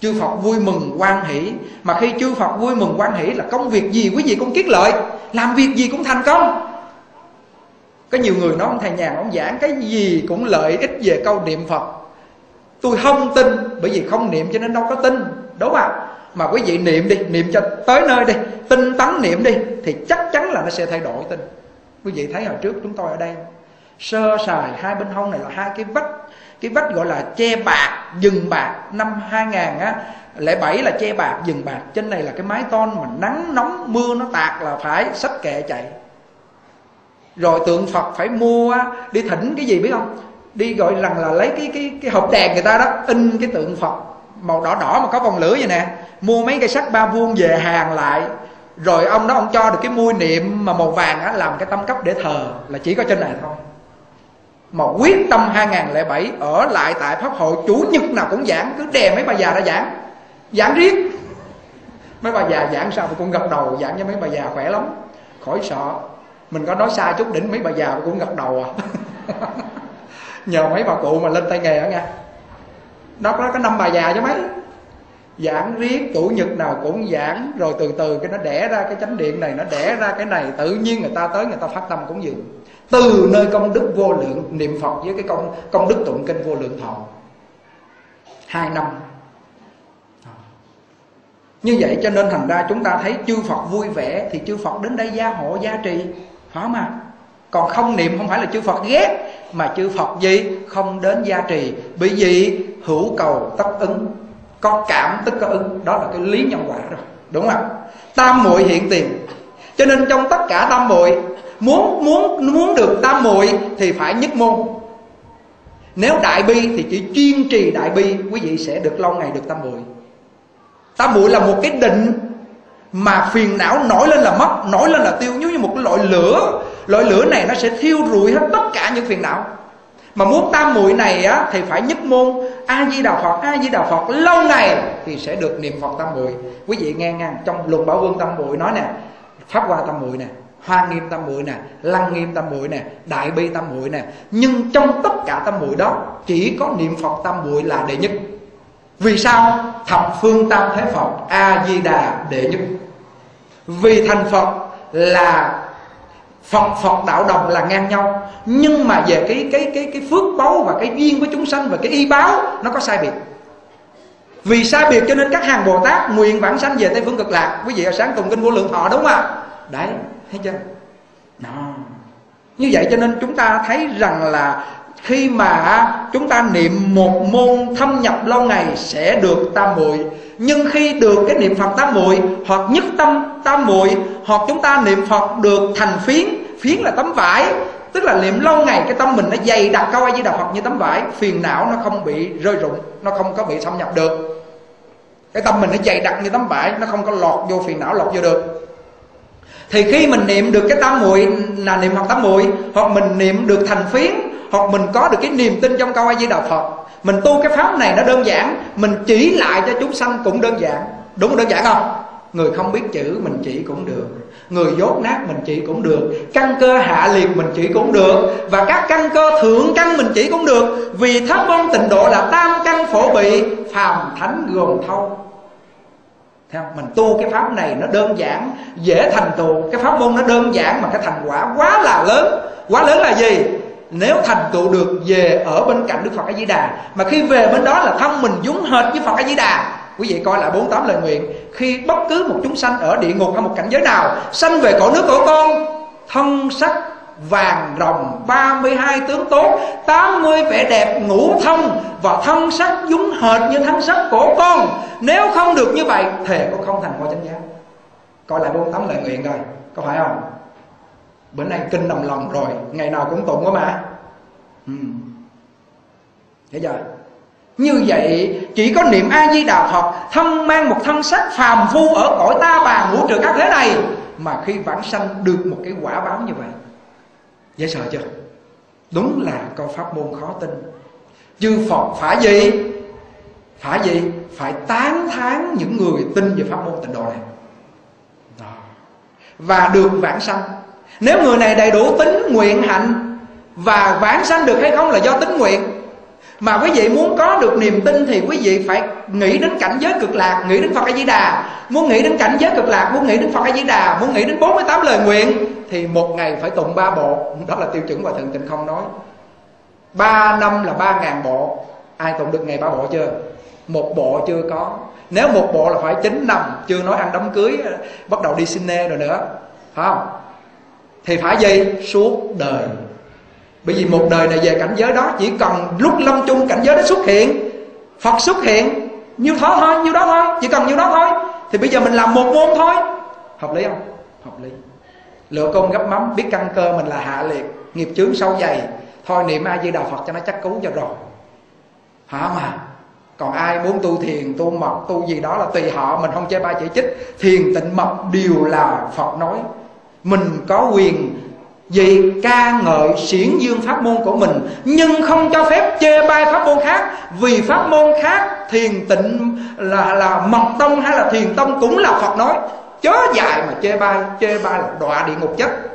Chư Phật vui mừng quan hỷ. Mà khi chư Phật vui mừng quan hỷ Là công việc gì quý vị cũng kiết lợi. Làm việc gì cũng thành công. Có nhiều người nói ông thầy nhàn Ông giảng cái gì cũng lợi ích về câu niệm Phật. Tôi không tin, Bởi vì không niệm cho nên đâu có tin. Đúng không ạ? Mà quý vị niệm đi, Niệm cho tới nơi đi, Tinh tấn niệm đi, Thì chắc chắn là nó sẽ thay đổi tin Quý vị thấy hồi trước chúng tôi ở đây, Sơ sài hai bên hông này là hai cái vách cái vách gọi là che bạc, dừng bạc. Năm 2000 á, lẻ bảy là che bạc, dừng bạc. Trên này là cái mái tôn mà nắng nóng, mưa nó tạt là phải sách kệ chạy. Rồi tượng phật phải mua đi thỉnh cái gì biết không? Đi gọi rằng là lấy cái cái cái hộp đèn người ta đó, in cái tượng phật màu đỏ đỏ mà có vòng lửa vậy nè. Mua mấy cây sắt ba vuông về hàng lại. Rồi ông đó ông cho được cái mui niệm mà màu vàng á, làm cái tâm cấp để thờ, là chỉ có trên này thôi. Mà quyết tâm 2007 ở lại tại pháp hội, chủ nhật nào cũng giảng, cứ đè mấy bà già ra giảng. Giảng riết. Mấy bà già giảng sao mà cũng gật đầu, giảng cho mấy bà già khỏe lắm. Khỏi sợ. Mình có nói sai chút đỉnh, mấy bà già cũng gật đầu à. Nhờ mấy bà cụ mà lên tay nghề đó nha nó có cái năm bà già chứ mấy. Giảng riết, chủ nhật nào cũng giảng, rồi từ từ cái nó đẻ ra cái chánh điện này, nó đẻ ra cái này. Tự nhiên người ta tới, người ta phát tâm cũng dừng từ nơi công đức vô lượng, niệm phật với cái công công đức tụng kinh vô lượng thọ. Hai năm. Như vậy cho nên thành ra chúng ta thấy chư Phật vui vẻ, Thì chư Phật đến đây gia hộ, gia trì. Phải không ạ? Còn không niệm không phải là chư Phật ghét. Mà chư Phật gì? Không đến gia trì Bởi vì hữu cầu tất ứng, Có cảm tức có ứng, Đó là cái lý nhân quả rồi Đúng không? Tam muội hiện tiền Cho nên trong tất cả tam muội, muốn muốn muốn được tam muội thì phải nhất môn nếu đại bi thì chỉ chuyên trì đại bi, quý vị sẽ được lâu ngày được tam muội tam muội là một cái định mà phiền não nổi lên là mất, nổi lên là tiêu. Giống như một cái loại lửa. Loại lửa này nó sẽ thiêu rụi hết tất cả những phiền não. Mà muốn tam muội này á, thì phải nhất môn a di đà phật. A di đà phật lâu ngày thì sẽ được niệm phật tam muội. Quý vị nghe nghe trong luận bảo vương tam muội nói nè, pháp hoa tam muội nè, hoa nghiêm tam muội nè, lăng nghiêm tam muội nè, đại bi tam muội nè. Nhưng trong tất cả tam muội đó, chỉ có niệm phật tam muội là đệ nhất vì sao thập phương tam thế phật a di đà đệ nhất? Vì thành phật là Phật Phật đạo đồng là ngang nhau. Nhưng mà về cái cái cái cái phước báu và cái duyên với chúng sanh và cái y báo Nó có sai biệt. Vì sai biệt cho nên các hàng Bồ Tát nguyện vãng sanh về Tây Phương Cực Lạc. Quý vị ở sáng tùng kinh vô lượng thọ đúng không ạ? Đấy, thấy chưa? Đó. Như vậy cho nên chúng ta thấy rằng là khi mà chúng ta niệm một môn thâm nhập lâu ngày sẽ được tam muội. Nhưng khi được cái niệm phật tam muội, hoặc nhất tâm tam muội, hoặc chúng ta niệm phật được thành phiến phiến là tấm vải, tức là niệm lâu ngày cái tâm mình nó dày đặc câu ai di đà phật như tấm vải, phiền não nó không bị rơi rụng, nó không có bị xâm nhập được. Cái tâm mình nó dày đặc như tấm vải, nó không có lọt vô phiền não, lọt vô được. Thì khi mình niệm được cái tam muội là niệm phật tam muội, hoặc mình niệm được thành phiến hoặc mình có được cái niềm tin trong câu a di đà phật, mình tu cái pháp này nó đơn giản, mình chỉ lại cho chúng sanh cũng đơn giản. Đúng đơn giản không? Người không biết chữ mình chỉ cũng được, người dốt nát mình chỉ cũng được, căn cơ hạ liệt mình chỉ cũng được, và các căn cơ thượng căn mình chỉ cũng được. Vì pháp môn tịnh độ là tam căn phổ bị, phàm thánh gồm thâu. Thấy không? Mình tu cái pháp này nó đơn giản, Dễ thành tựu. Cái pháp môn nó đơn giản mà cái thành quả quá là lớn. Quá lớn là gì? Nếu thành tựu được về ở bên cạnh Đức Phật A Di Đà Mà khi về bên đó là thân mình giống hệt với Phật A Di Đà Quý vị coi lại 48 lời nguyện. Khi bất cứ một chúng sanh ở địa ngục hay một cảnh giới nào Sanh về cõi nước của con, Thân sắc vàng rồng 32 tướng tốt 80 vẻ đẹp ngũ thông Và thân sắc giống hệt như thân sắc của con. Nếu không được như vậy, Thề con không thành ngôi chánh giác Coi lại 48 lời nguyện coi, Có phải không? Bữa nay kinh nằm lòng rồi, Ngày nào cũng tụng đó mà. Ừ. Thấy như vậy, chỉ có niệm A Di Đà Phật, thân mang một thân xác phàm phu ở cõi ta bà ngũ trừ các thế này, mà khi vãng sanh được một cái quả báo như vậy. Dễ sợ chưa? Đúng là câu pháp môn khó tin. Chư phật phải gì? Phải gì? Phải tán thán những người tin về pháp môn tịnh độ này. Và được vãng sanh nếu người này đầy đủ tính nguyện hạnh và vãng sanh được hay không là do tính nguyện. Mà quý vị muốn có được niềm tin thì quý vị phải nghĩ đến cảnh giới cực lạc, nghĩ đến phật a di đà muốn nghĩ đến cảnh giới cực lạc, muốn nghĩ đến phật a di đà muốn nghĩ đến 48 lời nguyện thì một ngày phải tụng ba bộ. Đó là tiêu chuẩn và thượng tịnh không nói. Ba năm là ba ngàn bộ. Ai tụng được ngày ba bộ chưa? Một bộ chưa có. Nếu một bộ là phải chín năm, chưa nói ăn đám cưới, bắt đầu đi xin nê rồi nữa. Phải không? Thì phải gì suốt đời. Bởi vì một đời này về cảnh giới đó, chỉ cần lúc lâm chung cảnh giới đó xuất hiện, phật xuất hiện, nhiêu đó thôi, nhiêu đó thôi, chỉ cần nhiêu đó thôi, thì bây giờ mình làm một môn thôi. Hợp lý không? Hợp lý. Lựa công gấp mắm, biết căn cơ mình là hạ liệt, nghiệp chướng sâu dày. Thôi niệm a di đà phật cho nó chắc cứu cho rồi. Hả mà? Còn ai muốn tu thiền, tu mật, tu gì đó là tùy họ, mình không chê ba chỉ trích. Thiền tịnh mật đều là phật nói mình có quyền vì ca ngợi xiển dương pháp môn của mình, nhưng không cho phép chê bai pháp môn khác. Vì pháp môn khác, thiền tịnh là là mật tông hay là thiền tông cũng là phật nói. Chớ dại mà chê bai chê bai là đọa địa ngục chết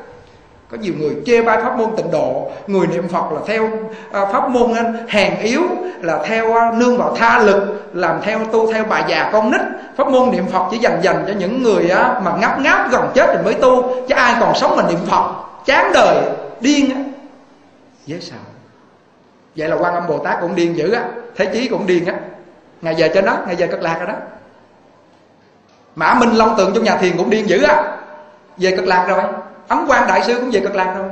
có nhiều người chê bai pháp môn tịnh độ. Người niệm phật là theo à, pháp môn hèn yếu là theo à, nương vào tha lực làm theo tu theo bà già con nít. Pháp môn niệm phật chỉ dành dành cho những người à, mà ngáp ngáp gần chết rồi mới tu chứ ai còn sống mà niệm phật. Chán đời điên á. Dễ sợ vậy là quan âm bồ tát cũng điên dữ á. Thế chí cũng điên á. Ngày giờ cho nó ngày giờ cất lạc rồi đó. Mã minh long tượng trong nhà thiền cũng điên dữ á. Về cực lạc rồi ấm quan đại sư cũng về cực lạc thôi.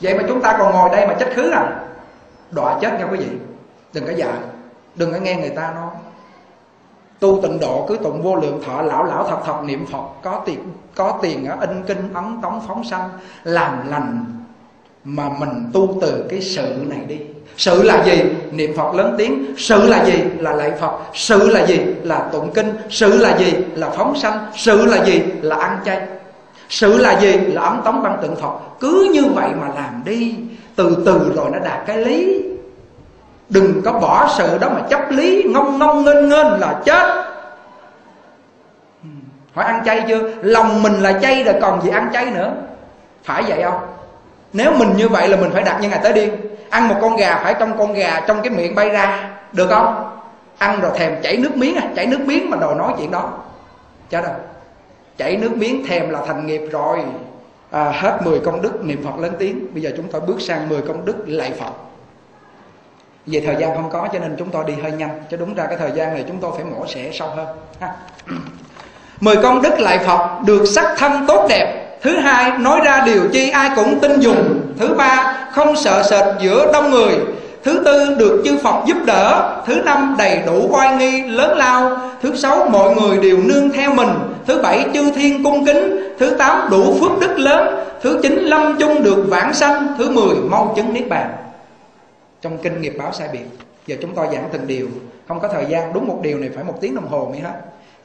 vậy mà chúng ta còn ngồi đây mà chết khứ à? Đọa chết nha quý vị. Đừng có dạy đừng có nghe người ta nói. Tu tịnh độ cứ tụng vô lượng thọ, lão lão thật thật niệm phật. Có tiền có tiền ở in kinh, ấn tống, phóng sanh, làm lành. Mà mình tu từ cái sự này đi. Sự là gì? Niệm phật lớn tiếng. Sự là gì? Là lạy phật. Sự là gì? Là tụng kinh. Sự là gì? Là phóng sanh. Sự là gì? Là ăn chay sự là gì? Là ấm tống văn tượng phật. Cứ như vậy mà làm đi. Từ từ rồi nó đạt cái lý. Đừng có bỏ sự đó mà chấp lý. Ngông ngông nghênh nghênh là chết. Hmm. Hỏi ăn chay chưa? Lòng mình là chay rồi còn gì ăn chay nữa. Phải vậy không? Nếu mình như vậy là mình phải đặt như ngày tới điên. Ăn một con gà phải trong con gà, trong cái miệng bay ra. Được không? Ăn rồi thèm chảy nước miếng à? Chảy nước miếng mà đòi nói chuyện đó. Chết rồi chảy nước miếng thèm là thành nghiệp rồi. À, hết 10 công đức niệm Phật lớn tiếng. Bây giờ chúng ta bước sang 10 công đức lạy Phật. Về thời gian không có cho nên chúng tôi đi hơi nhanh. Chứ đúng ra cái thời gian này chúng tôi phải mổ xẻ sâu hơn ha. mười công đức lại Phật được sắc thân tốt đẹp. Thứ hai nói ra điều chi ai cũng tin dùng. Thứ ba không sợ sệt giữa đông người thứ tư được chư Phật giúp đỡ. Thứ năm đầy đủ oai nghi lớn lao. Thứ sáu mọi người đều nương theo mình. Thứ bảy chư thiên cung kính. Thứ tám đủ phước đức lớn. Thứ chín lâm chung được vãng sanh. Thứ mười mau chứng niết bàn. Trong kinh nghiệp báo sai biệt giờ chúng tôi giảng từng điều. Không có thời gian đúng một điều này phải một tiếng đồng hồ mới hết.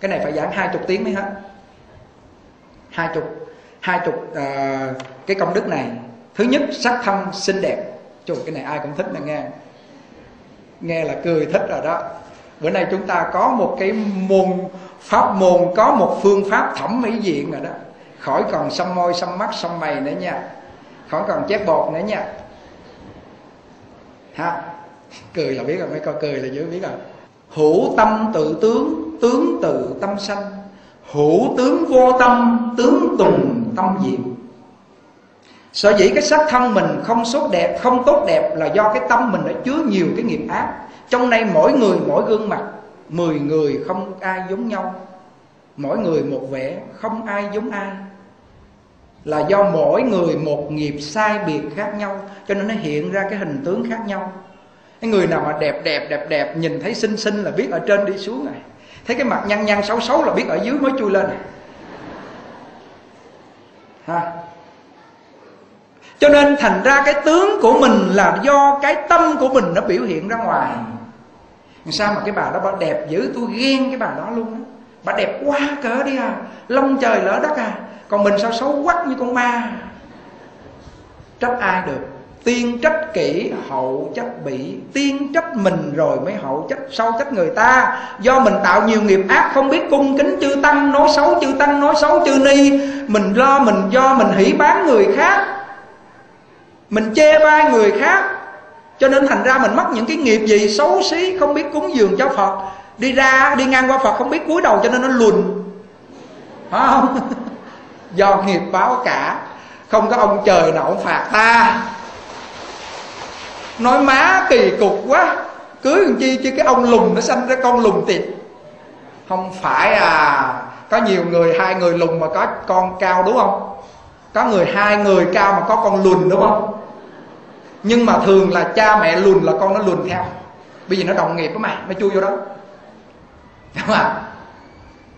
Cái này phải giảng hai chục tiếng mới hết. Hai chục hai chục uh, cái công đức này. Thứ nhất sắc thân xinh đẹp. Trời cái này ai cũng thích là nghe. Nghe là cười thích rồi đó. Bữa nay chúng ta có một cái môn pháp môn, có một phương pháp thẩm mỹ diện rồi đó. Khỏi còn xăm môi xăm mắt xăm mày nữa nha. Khỏi còn chép bột nữa nha. Ha, cười là biết rồi, mấy con cười là dữ, biết rồi. Hữu tâm tự tướng tướng tự tâm sanh. Hữu tướng vô tâm, tướng tùng tâm diệm sở dĩ cái sắc thân mình không tốt đẹp, không tốt đẹp là do cái tâm mình đã chứa nhiều cái nghiệp ác. Trong đây mỗi người, mỗi gương mặt, mười người không ai giống nhau. Mỗi người một vẻ, không ai giống ai. Là do mỗi người một nghiệp sai biệt khác nhau, cho nên nó hiện ra cái hình tướng khác nhau. Cái người nào mà đẹp đẹp đẹp đẹp, nhìn thấy xinh xinh là biết ở trên đi xuống này. Thấy cái mặt nhăn nhăn xấu xấu là biết ở dưới mới chui lên này. Ha cho nên thành ra cái tướng của mình là do cái tâm của mình nó biểu hiện ra ngoài. Sao mà cái bà đó bà đẹp dữ? Tôi ghen cái bà đó luôn đó. bà đẹp quá cỡ đi à. Lông trời lỡ đất à. Còn mình sao xấu quắc như con ma. Trách ai được? Tiên trách kỹ, hậu trách bị tiên trách mình rồi mới hậu trách sau trách người ta. Do mình tạo nhiều nghiệp ác, không biết cung kính chư tăng, nói xấu chư tăng, nói xấu chư ni. Mình lo mình do mình hỉ bán người khác mình chê bai người khác. Cho nên thành ra mình mắc những cái nghiệp gì xấu xí, không biết cúng dường cho phật. Đi ra, đi ngang qua phật không biết cúi đầu cho nên nó lùn. Phải không? Do nghiệp báo cả. Không có ông trời nào ông phạt ta. Nói má kỳ cục quá. Cưới làm chi chứ cái ông lùn nó sanh ra con lùn tiệt. Không phải à. Có nhiều người, hai người lùn mà có con cao đúng không? Có người, hai người cao mà có con lùn đúng không? Nhưng mà thường là cha mẹ lùn là con nó lùn theo. Bây giờ nó đồng nghiệp với mày nó chui vô đó. Đúng không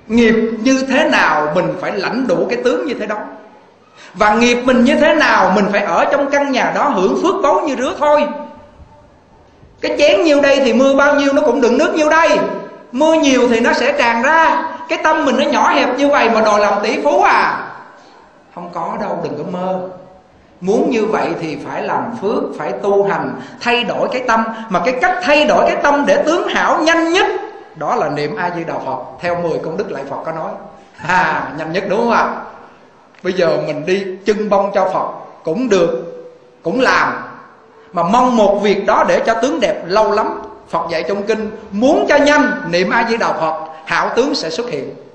nghiệp như thế nào mình phải lãnh đủ cái tướng như thế đó. Và nghiệp mình như thế nào mình phải ở trong căn nhà đó hưởng phước báu như rứa thôi. Cái chén nhiêu đây thì mưa bao nhiêu nó cũng đựng nước nhiêu đây. Mưa nhiều thì nó sẽ tràn ra. Cái tâm mình nó nhỏ hẹp như vậy mà đòi làm tỷ phú à. Không có đâu, đừng có mơ muốn như vậy thì phải làm phước, phải tu hành, thay đổi cái tâm. Mà cái cách thay đổi cái tâm để tướng hảo nhanh nhất, đó là niệm a di đà phật. Theo 10 công đức lại phật có nói. À nhanh nhất đúng không ạ? Bây giờ mình đi chân bông cho phật, cũng được, cũng làm. Mà mong một việc đó để cho tướng đẹp lâu lắm. Phật dạy trong kinh, muốn cho nhanh, niệm a di đà phật, hảo tướng sẽ xuất hiện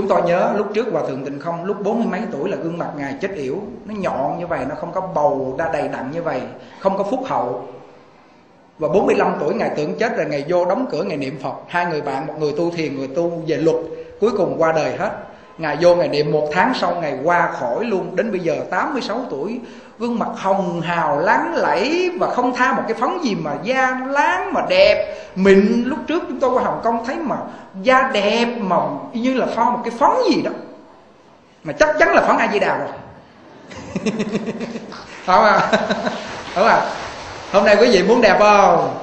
chúng tôi nhớ lúc trước hòa thượng tịnh không lúc bốn mươi mấy tuổi là gương mặt ngài chết yểu. Nó nhọn như vậy, nó không có bầu ra đầy đặn như vậy, không có phúc hậu. Và 45 tuổi ngài tưởng chết rồi ngài vô đóng cửa ngài niệm Phật. Hai người bạn, một người tu thiền, người tu về luật, cuối cùng qua đời hết. Ngài vô ngài niệm một tháng sau, ngài qua khỏi luôn. Đến bây giờ 86 tuổi gương mặt hồng hào láng lẫy và không tha một cái phấn gì mà da láng mà đẹp. Mịn lúc trước chúng tôi qua hồng kông thấy mà da đẹp mà như là pho một cái phấn gì đó. Mà chắc chắn là phấn a di đà rồi. Không à. Không à. Hôm nay quý vị muốn đẹp không?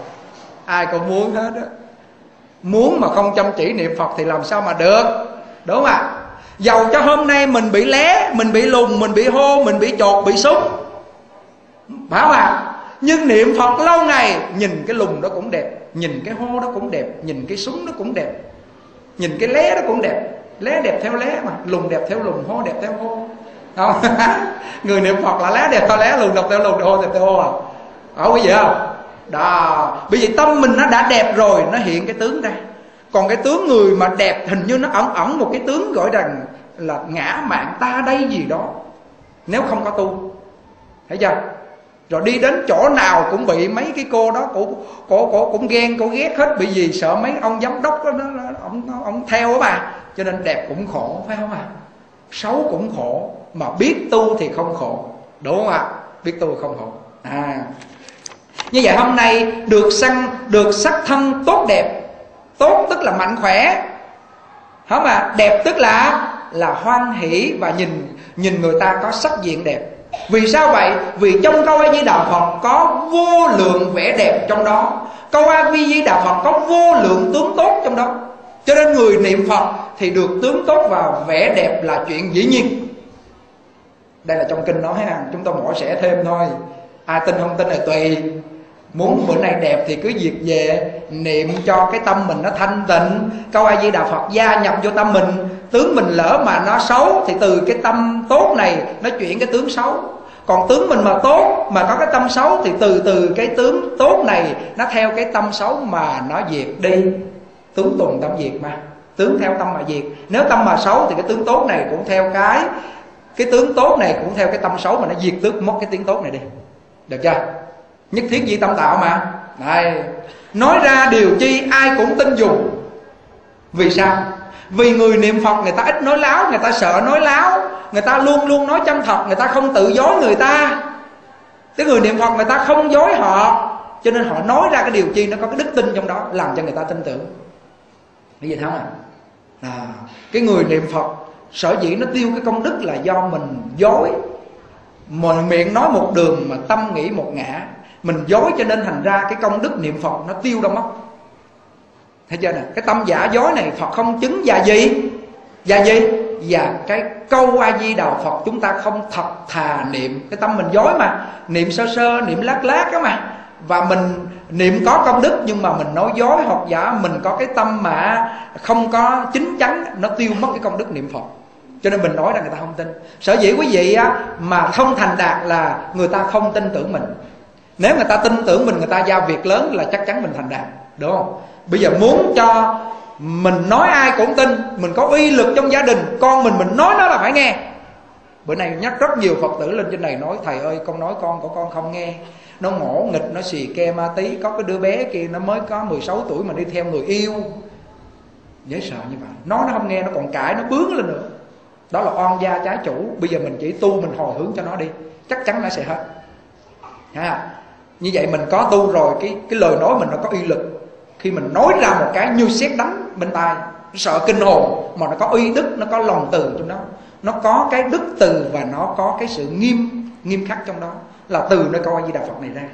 Ai cũng muốn hết á. Muốn mà không chăm chỉ niệm phật thì làm sao mà được? Đúng không ạ? Dầu cho hôm nay mình bị lé, mình bị lùn, mình bị hô, mình bị chột, bị súng bảo hạ nhưng niệm phật lâu ngày, nhìn cái lùng đó cũng đẹp, nhìn cái hô đó cũng đẹp, nhìn cái súng đó cũng đẹp, nhìn cái lé đó cũng đẹp. Lé đẹp theo lé mà lùng đẹp theo lùng hô đẹp theo hô không, người niệm phật là lé đẹp theo lé lùng đẹp theo lùng hô đẹp theo hô à. Không quý vị không? Đó, bởi vì tâm mình nó đã đẹp rồi, nó hiện cái tướng ra còn cái tướng người mà đẹp, hình như nó ẩn ẩn một cái tướng gọi rằng là ngã mạng ta đây gì đó, nếu không có tu. Thấy chưa? Rồi đi đến chỗ nào cũng bị mấy cái cô đó cũng cổ cổ cũng ghen cổ ghét hết bị gì sợ mấy ông giám đốc đó nó, ông ông theo á bà. Cho nên đẹp cũng khổ phải không à xấu cũng khổ mà biết tu thì không khổ. Đúng không ạ? Biết tu không khổ. À. Như vậy hôm nay được săn được sắc thân tốt đẹp. Tốt tức là mạnh khỏe. Không à đẹp tức là là hoan hỷ và nhìn nhìn người ta có sắc diện đẹp vì sao vậy? Vì trong câu a di đà phật có vô lượng vẻ đẹp trong đó. Câu a di đà phật có vô lượng tướng tốt trong đó. Cho nên người niệm phật thì được tướng tốt và vẻ đẹp là chuyện dĩ nhiên. Đây là trong kinh nói ha, chúng ta mổ sẽ thêm thôi. Ai tin không tin là tùy muốn bữa nay đẹp thì cứ việc về, niệm cho cái tâm mình nó thanh tịnh. Câu a di đà phật gia nhập vô tâm mình, tướng mình lỡ mà nó xấu thì từ cái tâm tốt này nó chuyển cái tướng xấu. Còn tướng mình mà tốt mà có cái tâm xấu thì từ từ cái tướng tốt này nó theo cái tâm xấu mà nó diệt đi. Tướng tuần tâm diệt mà, tướng theo tâm mà diệt. Nếu tâm mà xấu thì cái tướng tốt này cũng theo cái cái tướng tốt này cũng theo cái tâm xấu mà nó diệt tước mất cái tiếng tốt này đi. Được chưa? Nhất thiết gì tâm tạo mà. Đây. Nói ra điều chi ai cũng tin dùng. Vì sao? Vì người niệm phật người ta ít nói láo, người ta sợ nói láo, người ta luôn luôn nói chân thật, người ta không tự dối người ta. Cái người niệm phật người ta không dối họ, cho nên họ nói ra cái điều chi nó có cái đức tin trong đó, làm cho người ta tin tưởng. Cái gì thấy không à cái người niệm phật, sở dĩ nó tiêu cái công đức là do mình dối. Mình miệng nói một đường mà tâm nghĩ một ngã mình dối cho nên thành ra cái công đức niệm phật nó tiêu đâu mất. Thấy chưa nè? Cái tâm giả dối này phật không chứng và gì? Và gì? Và cái câu a di đà phật chúng ta không thật thà niệm. Cái tâm mình dối mà, niệm sơ sơ, niệm lát lát đó mà. Và mình niệm có công đức nhưng mà mình nói dối hoặc giả, mình có cái tâm mà không có chính chắn, nó tiêu mất cái công đức niệm phật. Cho nên mình nói ra người ta không tin. Sở dĩ quý vị á, mà không thành đạt là người ta không tin tưởng mình nếu người ta tin tưởng mình, người ta giao việc lớn là chắc chắn mình thành đạt, đúng không? Bây giờ muốn cho mình nói ai cũng tin, mình có uy lực trong gia đình, con mình mình nói nó là phải nghe. Bữa nay nhắc rất nhiều phật tử lên trên này nói, thầy ơi, con nói con của con không nghe. Nó ngỗ nghịch, nó xì ke ma tí, có cái đứa bé kia nó mới có 16 tuổi mà đi theo người yêu. Dễ sợ như vậy. Nó nó không nghe, nó còn cãi, nó bướng lên nữa. Đó là oan gia trái chủ. Bây giờ mình chỉ tu, mình hồi hướng cho nó đi. Chắc chắn nó sẽ hết. Ha như vậy mình có tu rồi, cái cái lời nói mình nó có uy lực. Khi mình nói ra một cái như xét đánh bên tai sợ kinh hồn, mà nó có uy đức, nó có lòng từ trong đó. Nó có cái đức từ và nó có cái sự nghiêm nghiêm khắc trong đó. Là từ nơi câu di đà phật này ra.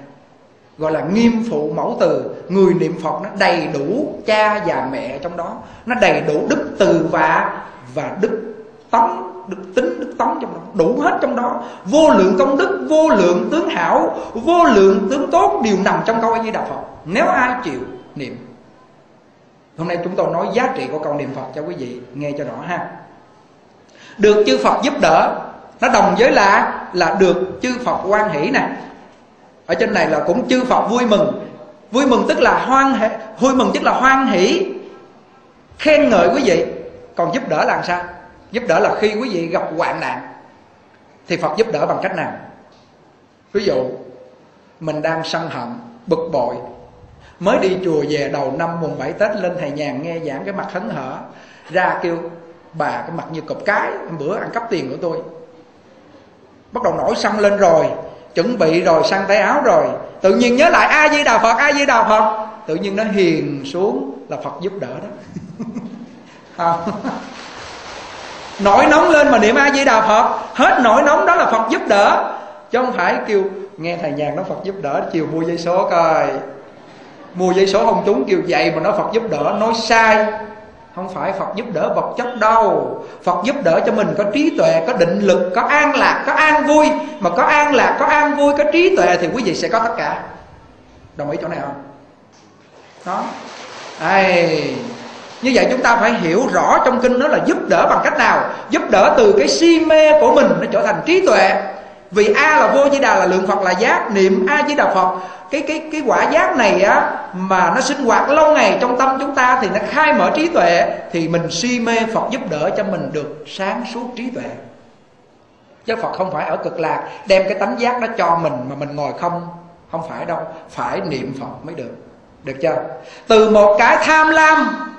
Gọi là nghiêm phụ mẫu từ. Người niệm phật nó đầy đủ cha và mẹ trong đó. Nó đầy đủ đức từ và và đức tống đức tính đức tống trong đó đủ hết trong đó. Vô lượng công đức, vô lượng tướng hảo, vô lượng tướng tốt đều nằm trong câu a di đà phật. Nếu ai chịu niệm. Hôm nay chúng tôi nói giá trị của câu niệm phật cho quý vị, nghe cho rõ ha. Được chư phật giúp đỡ, nó đồng với là là được chư phật quan hỷ nè. Ở trên này là cũng chư phật vui mừng. Vui mừng tức là hoan hỷ, vui mừng tức là hoan hỷ, khen ngợi quý vị. Còn giúp đỡ là làm sao? Giúp đỡ là khi quý vị gặp hoạn nạn, thì phật giúp đỡ bằng cách nào? Ví dụ, mình đang sân hận, bực bội, mới đi chùa về đầu năm mùng bảy tết lên thầy nhàn nghe giảng cái mặt hấn hở, ra kêu, bà, cái mặt như cục cái bữa ăn cắp tiền của tôi. Bắt đầu nổi sân lên rồi, chuẩn bị rồi, sang tay áo rồi. Tự nhiên nhớ lại, a di đà phật, a di đà phật. Tự nhiên nó hiền xuống là phật giúp đỡ đó. nổi nóng lên mà niệm a di đà phật. Hết nổi nóng đó là phật giúp đỡ. Chứ không phải kêu nghe thầy nhàn nói phật giúp đỡ chiều mua dây số coi. Mua giấy số không trúng kêu vậy mà nói Phật giúp đỡ. Nói sai. Không phải phật giúp đỡ vật chất đâu. Phật giúp đỡ cho mình có trí tuệ có định lực có an lạc có an vui. Mà có an lạc có an vui có trí tuệ thì quý vị sẽ có tất cả. Đồng ý chỗ này không? Đó. Ai, như vậy chúng ta phải hiểu rõ trong kinh nó là giúp đỡ bằng cách nào? Giúp đỡ từ cái si mê của mình nó trở thành trí tuệ. Vì a là vô di đà là lượng phật là giác, niệm a di đà phật. Cái cái cái quả giác này á, mà nó sinh hoạt lâu ngày trong tâm chúng ta thì nó khai mở trí tuệ, thì mình si mê phật giúp đỡ cho mình được sáng suốt trí tuệ. Chứ phật không phải ở cực lạc, đem cái tánh giác đó cho mình mà mình ngồi không không phải đâu. Phải niệm phật mới được. Được chưa? Từ một cái tham lam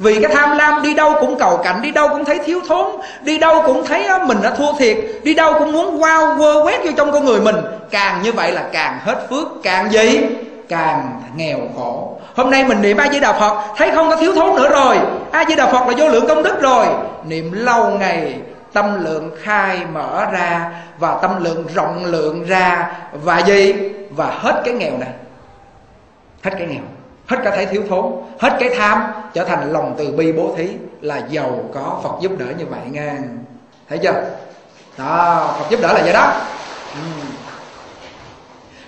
vì cái tham lam đi đâu cũng cầu cạnh Đi đâu cũng thấy thiếu thốn, Đi đâu cũng thấy mình đã thua thiệt, Đi đâu cũng muốn wow quơ quét vô trong con người mình. Càng như vậy là càng hết phước, Càng gì? Càng nghèo khổ. Hôm nay mình niệm A Di Đà Phật, Thấy không có thiếu thốn nữa rồi. A Di Đà Phật là vô lượng công đức rồi. Niệm lâu ngày, Tâm lượng khai mở ra Và tâm lượng rộng lượng ra. Và gì? Và hết cái nghèo này. Hết cái nghèo hết cả thấy thiếu thốn, hết cái tham, trở thành lòng từ bi bố thí, là giàu có phật giúp đỡ như vậy nha. Thấy chưa? Đó, phật giúp đỡ là vậy đó. Ừ.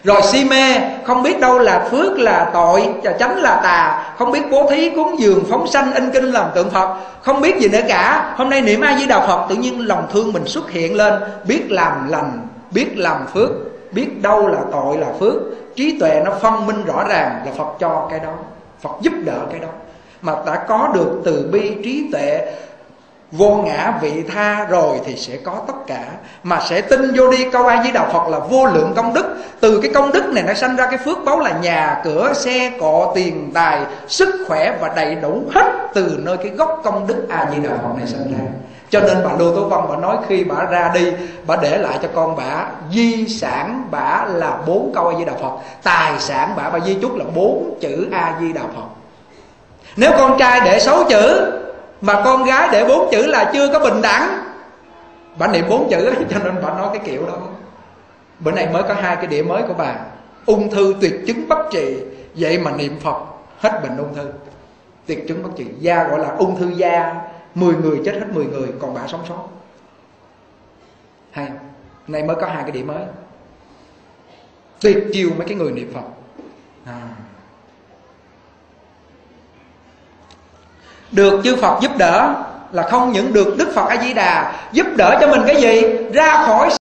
rồi si mê, không biết đâu là phước, là tội và chánh, là tà. Không biết bố thí, cúng dường, phóng sanh, in kinh, làm tượng phật. Không biết gì nữa cả. Hôm nay niệm a di đà phật, tự nhiên lòng thương mình xuất hiện lên. Biết làm lành, biết làm phước biết đâu là tội là phước. Trí tuệ nó phân minh rõ ràng là phật cho cái đó, phật giúp đỡ cái đó. Mà đã có được từ bi, trí tuệ, vô ngã, vị tha rồi thì sẽ có tất cả. Mà sẽ tin vô đi câu ai với đạo phật là vô lượng công đức. Từ cái công đức này nó sanh ra cái phước báu là nhà, cửa, xe cộ tiền, tài, sức khỏe và đầy đủ hết từ nơi cái gốc công đức a di đà phật này sanh ra cho nên bà lưu tố văn bà nói khi bà ra đi, bà để lại cho con bà, di sản bà là bốn câu a di đà phật. Tài sản bà bà di chúc là bốn chữ a di đà phật. Nếu con trai để sáu chữ, mà con gái để bốn chữ là chưa có bình đẳng, bà niệm bốn chữ cho nên bà nói cái kiểu đó. Bữa nay mới có hai cái đĩa mới của bà. Ung thư tuyệt chứng bất trị, vậy mà niệm phật hết bệnh ung thư. Tuyệt chứng bất trị. Da gọi là ung thư da. 10 người chết hết 10 người, còn bà sống sót. Hay nay mới có hai cái điểm mới. Tuyệt chiêu mấy cái người niệm phật. À. được chư phật giúp đỡ là không những được đức phật a di đà giúp đỡ cho mình cái gì? Ra khỏi